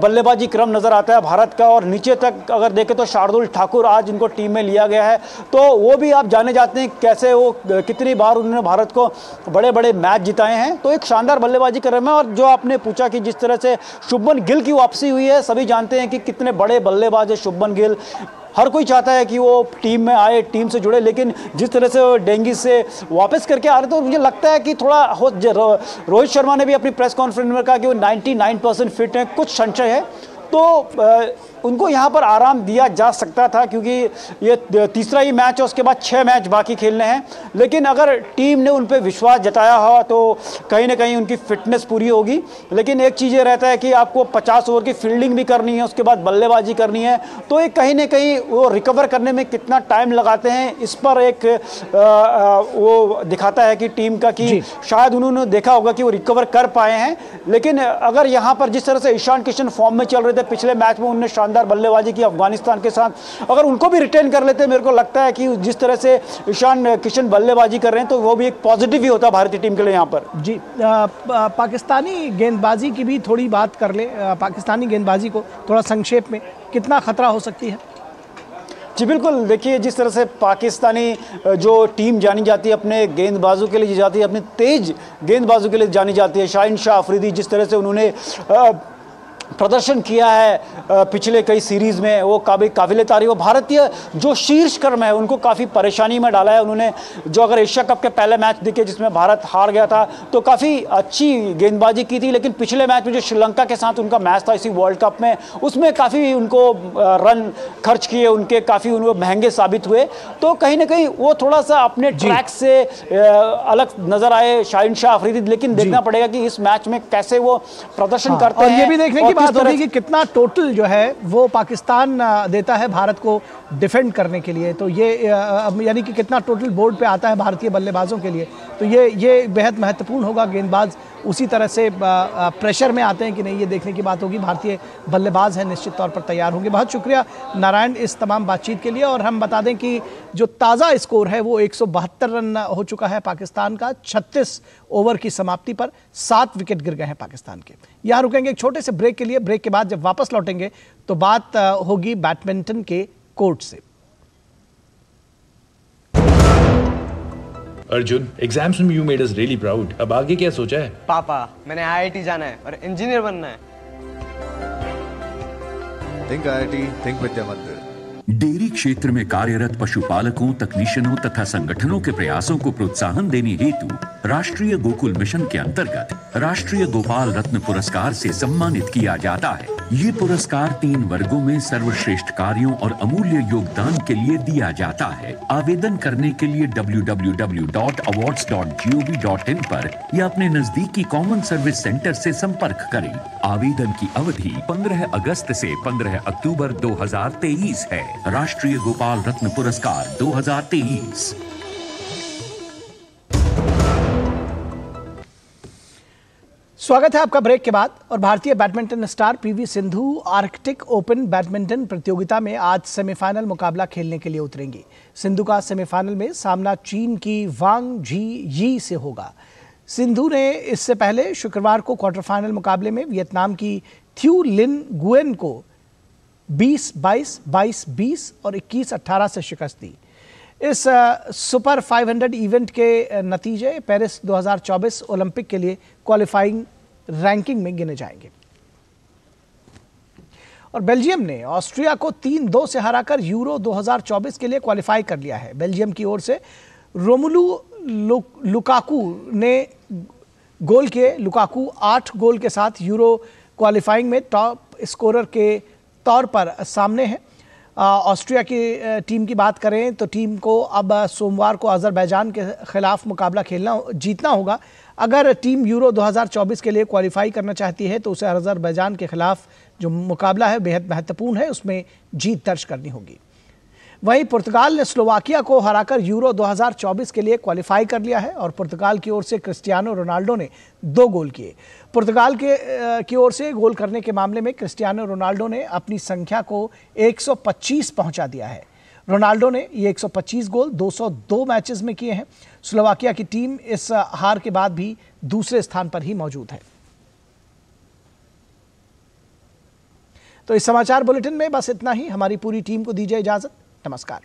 [SPEAKER 28] बल्लेबाजी क्रम नज़र आता है भारत का और नीचे तक अगर देखें तो शार्दुल ठाकुर आज इनको टीम में लिया गया है। तो वो भी आप जाने जाते हैं कैसे वो कितनी बार उन्होंने भारत को बड़े बड़े मैच जिताए हैं। तो एक शानदार बल्लेबाजी क्रम है और जो आपने पूछा कि जिस तरह से शुभमन गिल की वापसी हुई है, सभी जानते हैं कि कितने बड़े बल्लेबाज है शुभमन गिल। हर कोई चाहता है कि वो टीम में आए, टीम से जुड़े, लेकिन जिस तरह से डेंगी से वापस करके आ रहे तो मुझे लगता है कि थोड़ा हो रोहित शर्मा ने भी अपनी प्रेस कॉन्फ्रेंस में कहा कि वो 99 परसेंट फिट हैं, कुछ संशय है। तो उनको यहाँ पर आराम दिया जा सकता था क्योंकि ये तीसरा ही मैच है उसके बाद छः मैच बाकी खेलने हैं। लेकिन अगर टीम ने उन पर विश्वास जताया हो तो कहीं ना कहीं उनकी फिटनेस पूरी होगी। लेकिन एक चीज़ ये रहता है कि आपको 50 ओवर की फील्डिंग भी करनी है उसके बाद बल्लेबाजी करनी है तो एक कहीं ना कहीं वो रिकवर करने में कितना टाइम लगाते हैं इस पर एक आ, आ, वो दिखाता है कि टीम का कि शायद उन्होंने देखा होगा कि वो रिकवर कर पाए हैं। लेकिन अगर यहाँ पर जिस तरह से ईशान किशन फॉर्म में चल रहे थे पिछले मैच में उन्होंने शानदार बल्लेबाजी की अफ़गानिस्तान के साथ। अगर उनको भी रिटेन कर लेते मेरे को लगता है कि जिस तरह से ईशान किशन बल्लेबाजी कर रहे हैं तो वो भी एक पॉजिटिव ही होता भारतीय टीम के लिए यहाँ पर।
[SPEAKER 1] जी आ, पाकिस्तानी गेंदबाजी की भी थोड़ी बात कर ले पाकिस्तानी गेंदबाजी को थोड़ा संक्षेप में कितना खतरा हो सकती है?
[SPEAKER 28] जी बिल्कुल। देखिए जिस तरह से पाकिस्तानी जो टीम जानी जाती है अपने गेंदबाजों के लिए जाती है अपने तेज गेंदबाजों के लिए जानी जाती है शाहिन शाह अफरीदी जिस तरह से उन्होंने प्रदर्शन किया है पिछले कई सीरीज़ में वो काबिल काबिल तारीफ़ भारतीय जो शीर्ष क्रम है उनको काफ़ी परेशानी में डाला है उन्होंने। जो अगर एशिया कप के पहले मैच दिखे जिसमें भारत हार गया था तो काफ़ी अच्छी गेंदबाजी की थी लेकिन पिछले मैच में जो श्रीलंका के साथ उनका मैच था इसी वर्ल्ड कप में उसमें काफ़ी उनको रन खर्च किए उनके काफ़ी उनको महँगे साबित हुए। तो कहीं ना कहीं वो थोड़ा सा अपने ट्रैक से अलग नज़र आए शाहिन शाह अफरीदी लेकिन देखना पड़ेगा कि इस मैच में कैसे वो प्रदर्शन हाँ, करते हैं
[SPEAKER 1] ये भी देखने की बात हो रही है कि कितना टोटल जो है वो पाकिस्तान देता है भारत को डिफेंड करने के लिए। तो ये यानी कि कितना टोटल बोर्ड पे आता है भारतीय बल्लेबाजों के लिए। तो ये ये बेहद महत्वपूर्ण होगा गेंदबाज उसी तरह से प्रेशर में आते हैं कि नहीं, ये देखने की बात होगी। भारतीय बल्लेबाज हैं, निश्चित तौर पर तैयार होंगे। बहुत शुक्रिया नारायण इस तमाम बातचीत के लिए। और हम बता दें कि जो ताज़ा स्कोर है, वो एक सौ बहत्तर रन हो चुका है पाकिस्तान का। छत्तीस ओवर की समाप्ति पर सात विकेट गिर गए हैं पाकिस्तान के। यहाँ रुकेंगे एक छोटे से ब्रेक के लिए। ब्रेक के बाद जब वापस लौटेंगे तो बात होगी बैडमिंटन के कोर्ट से।
[SPEAKER 29] अर्जुन एग्ज़ाम्स में you made us really proud अब आगे क्या सोचा है?
[SPEAKER 30] पापा मैंने आईआईटी जाना है और इंजीनियर बनना है।
[SPEAKER 31] थिंक आईआईटी थिंक विद्या मंदिर
[SPEAKER 13] डेयरी क्षेत्र में कार्यरत पशुपालकों, तकनीशियनों तथा संगठनों के प्रयासों को प्रोत्साहन देने हेतु राष्ट्रीय गोकुल मिशन के अंतर्गत राष्ट्रीय गोपाल रत्न पुरस्कार से सम्मानित किया जाता है। ये पुरस्कार तीन वर्गों में सर्वश्रेष्ठ कार्यों और अमूल्य योगदान के लिए दिया जाता है। आवेदन करने के लिए www.awards.gov.in पर या अपने नजदीकी कॉमन सर्विस सेंटर से संपर्क करें। आवेदन की अवधि 15 अगस्त से 15 अक्टूबर 2023 है। राष्ट्रीय गोपाल रत्न पुरस्कार 2023
[SPEAKER 1] स्वागत है आपका ब्रेक के बाद और भारतीय badminton star PV Sindhu Arctic open badminton प्रतियोगिता में आज सेमीफाइनल मुकाबला खेलने के लिए उतरेंगी। सिंधु का सेमीफाइनल में सामना चीन की वांग जी यी से होगा। सिंधु ने इससे पहले शुक्रवार को क्वार्टर फाइनल मुकाबले में वियतनाम की थ्यू लिन गुएन को 20 22 22 20 और 21 18 से शिकस्त दी। इस सुपर 500 इवेंट के नतीजे पेरिस 2024 ओलंपिक के लिए क्वालिफाइंग रैंकिंग में गिने जाएँगे। और बेल्जियम ने ऑस्ट्रिया को तीन दो से हराकर यूरो 2024 के लिए क्वालिफाई कर लिया है। बेल्जियम की ओर से रोमुलू लुकाकू ने गोल किए। लुकाकू आठ गोल के साथ यूरो क्वालिफाइंग में टॉप स्कोरर के तौर पर सामने है। ऑस्ट्रिया की टीम की बात करें तो टीम को अब सोमवार को अजरबैजान के खिलाफ मुकाबला खेलना, जीतना होगा। अगर टीम यूरो 2024 के लिए क्वालिफाई करना चाहती है तो उसे अजरबैजान के खिलाफ जो मुकाबला है, बेहद महत्वपूर्ण है, उसमें जीत दर्ज करनी होगी। वहीं पुर्तगाल ने स्लोवाकिया को हराकर यूरो 2024 के लिए क्वालिफाई कर लिया है और पुर्तगाल की ओर से क्रिस्टियानो रोनाल्डो ने दो गोल किए। पुर्तगाल के की ओर से गोल करने के मामले में क्रिस्टियानो रोनाल्डो ने अपनी संख्या को 125 पहुँचा दिया है। रोनाल्डो ने ये 125 गोल 202 मैचेस में किए हैं। स्लोवाकिया की टीम इस हार के बाद भी दूसरे स्थान पर ही मौजूद है। तो इस समाचार बुलेटिन में बस इतना ही। हमारी पूरी टीम को दीजिए इजाज़त। नमस्कार।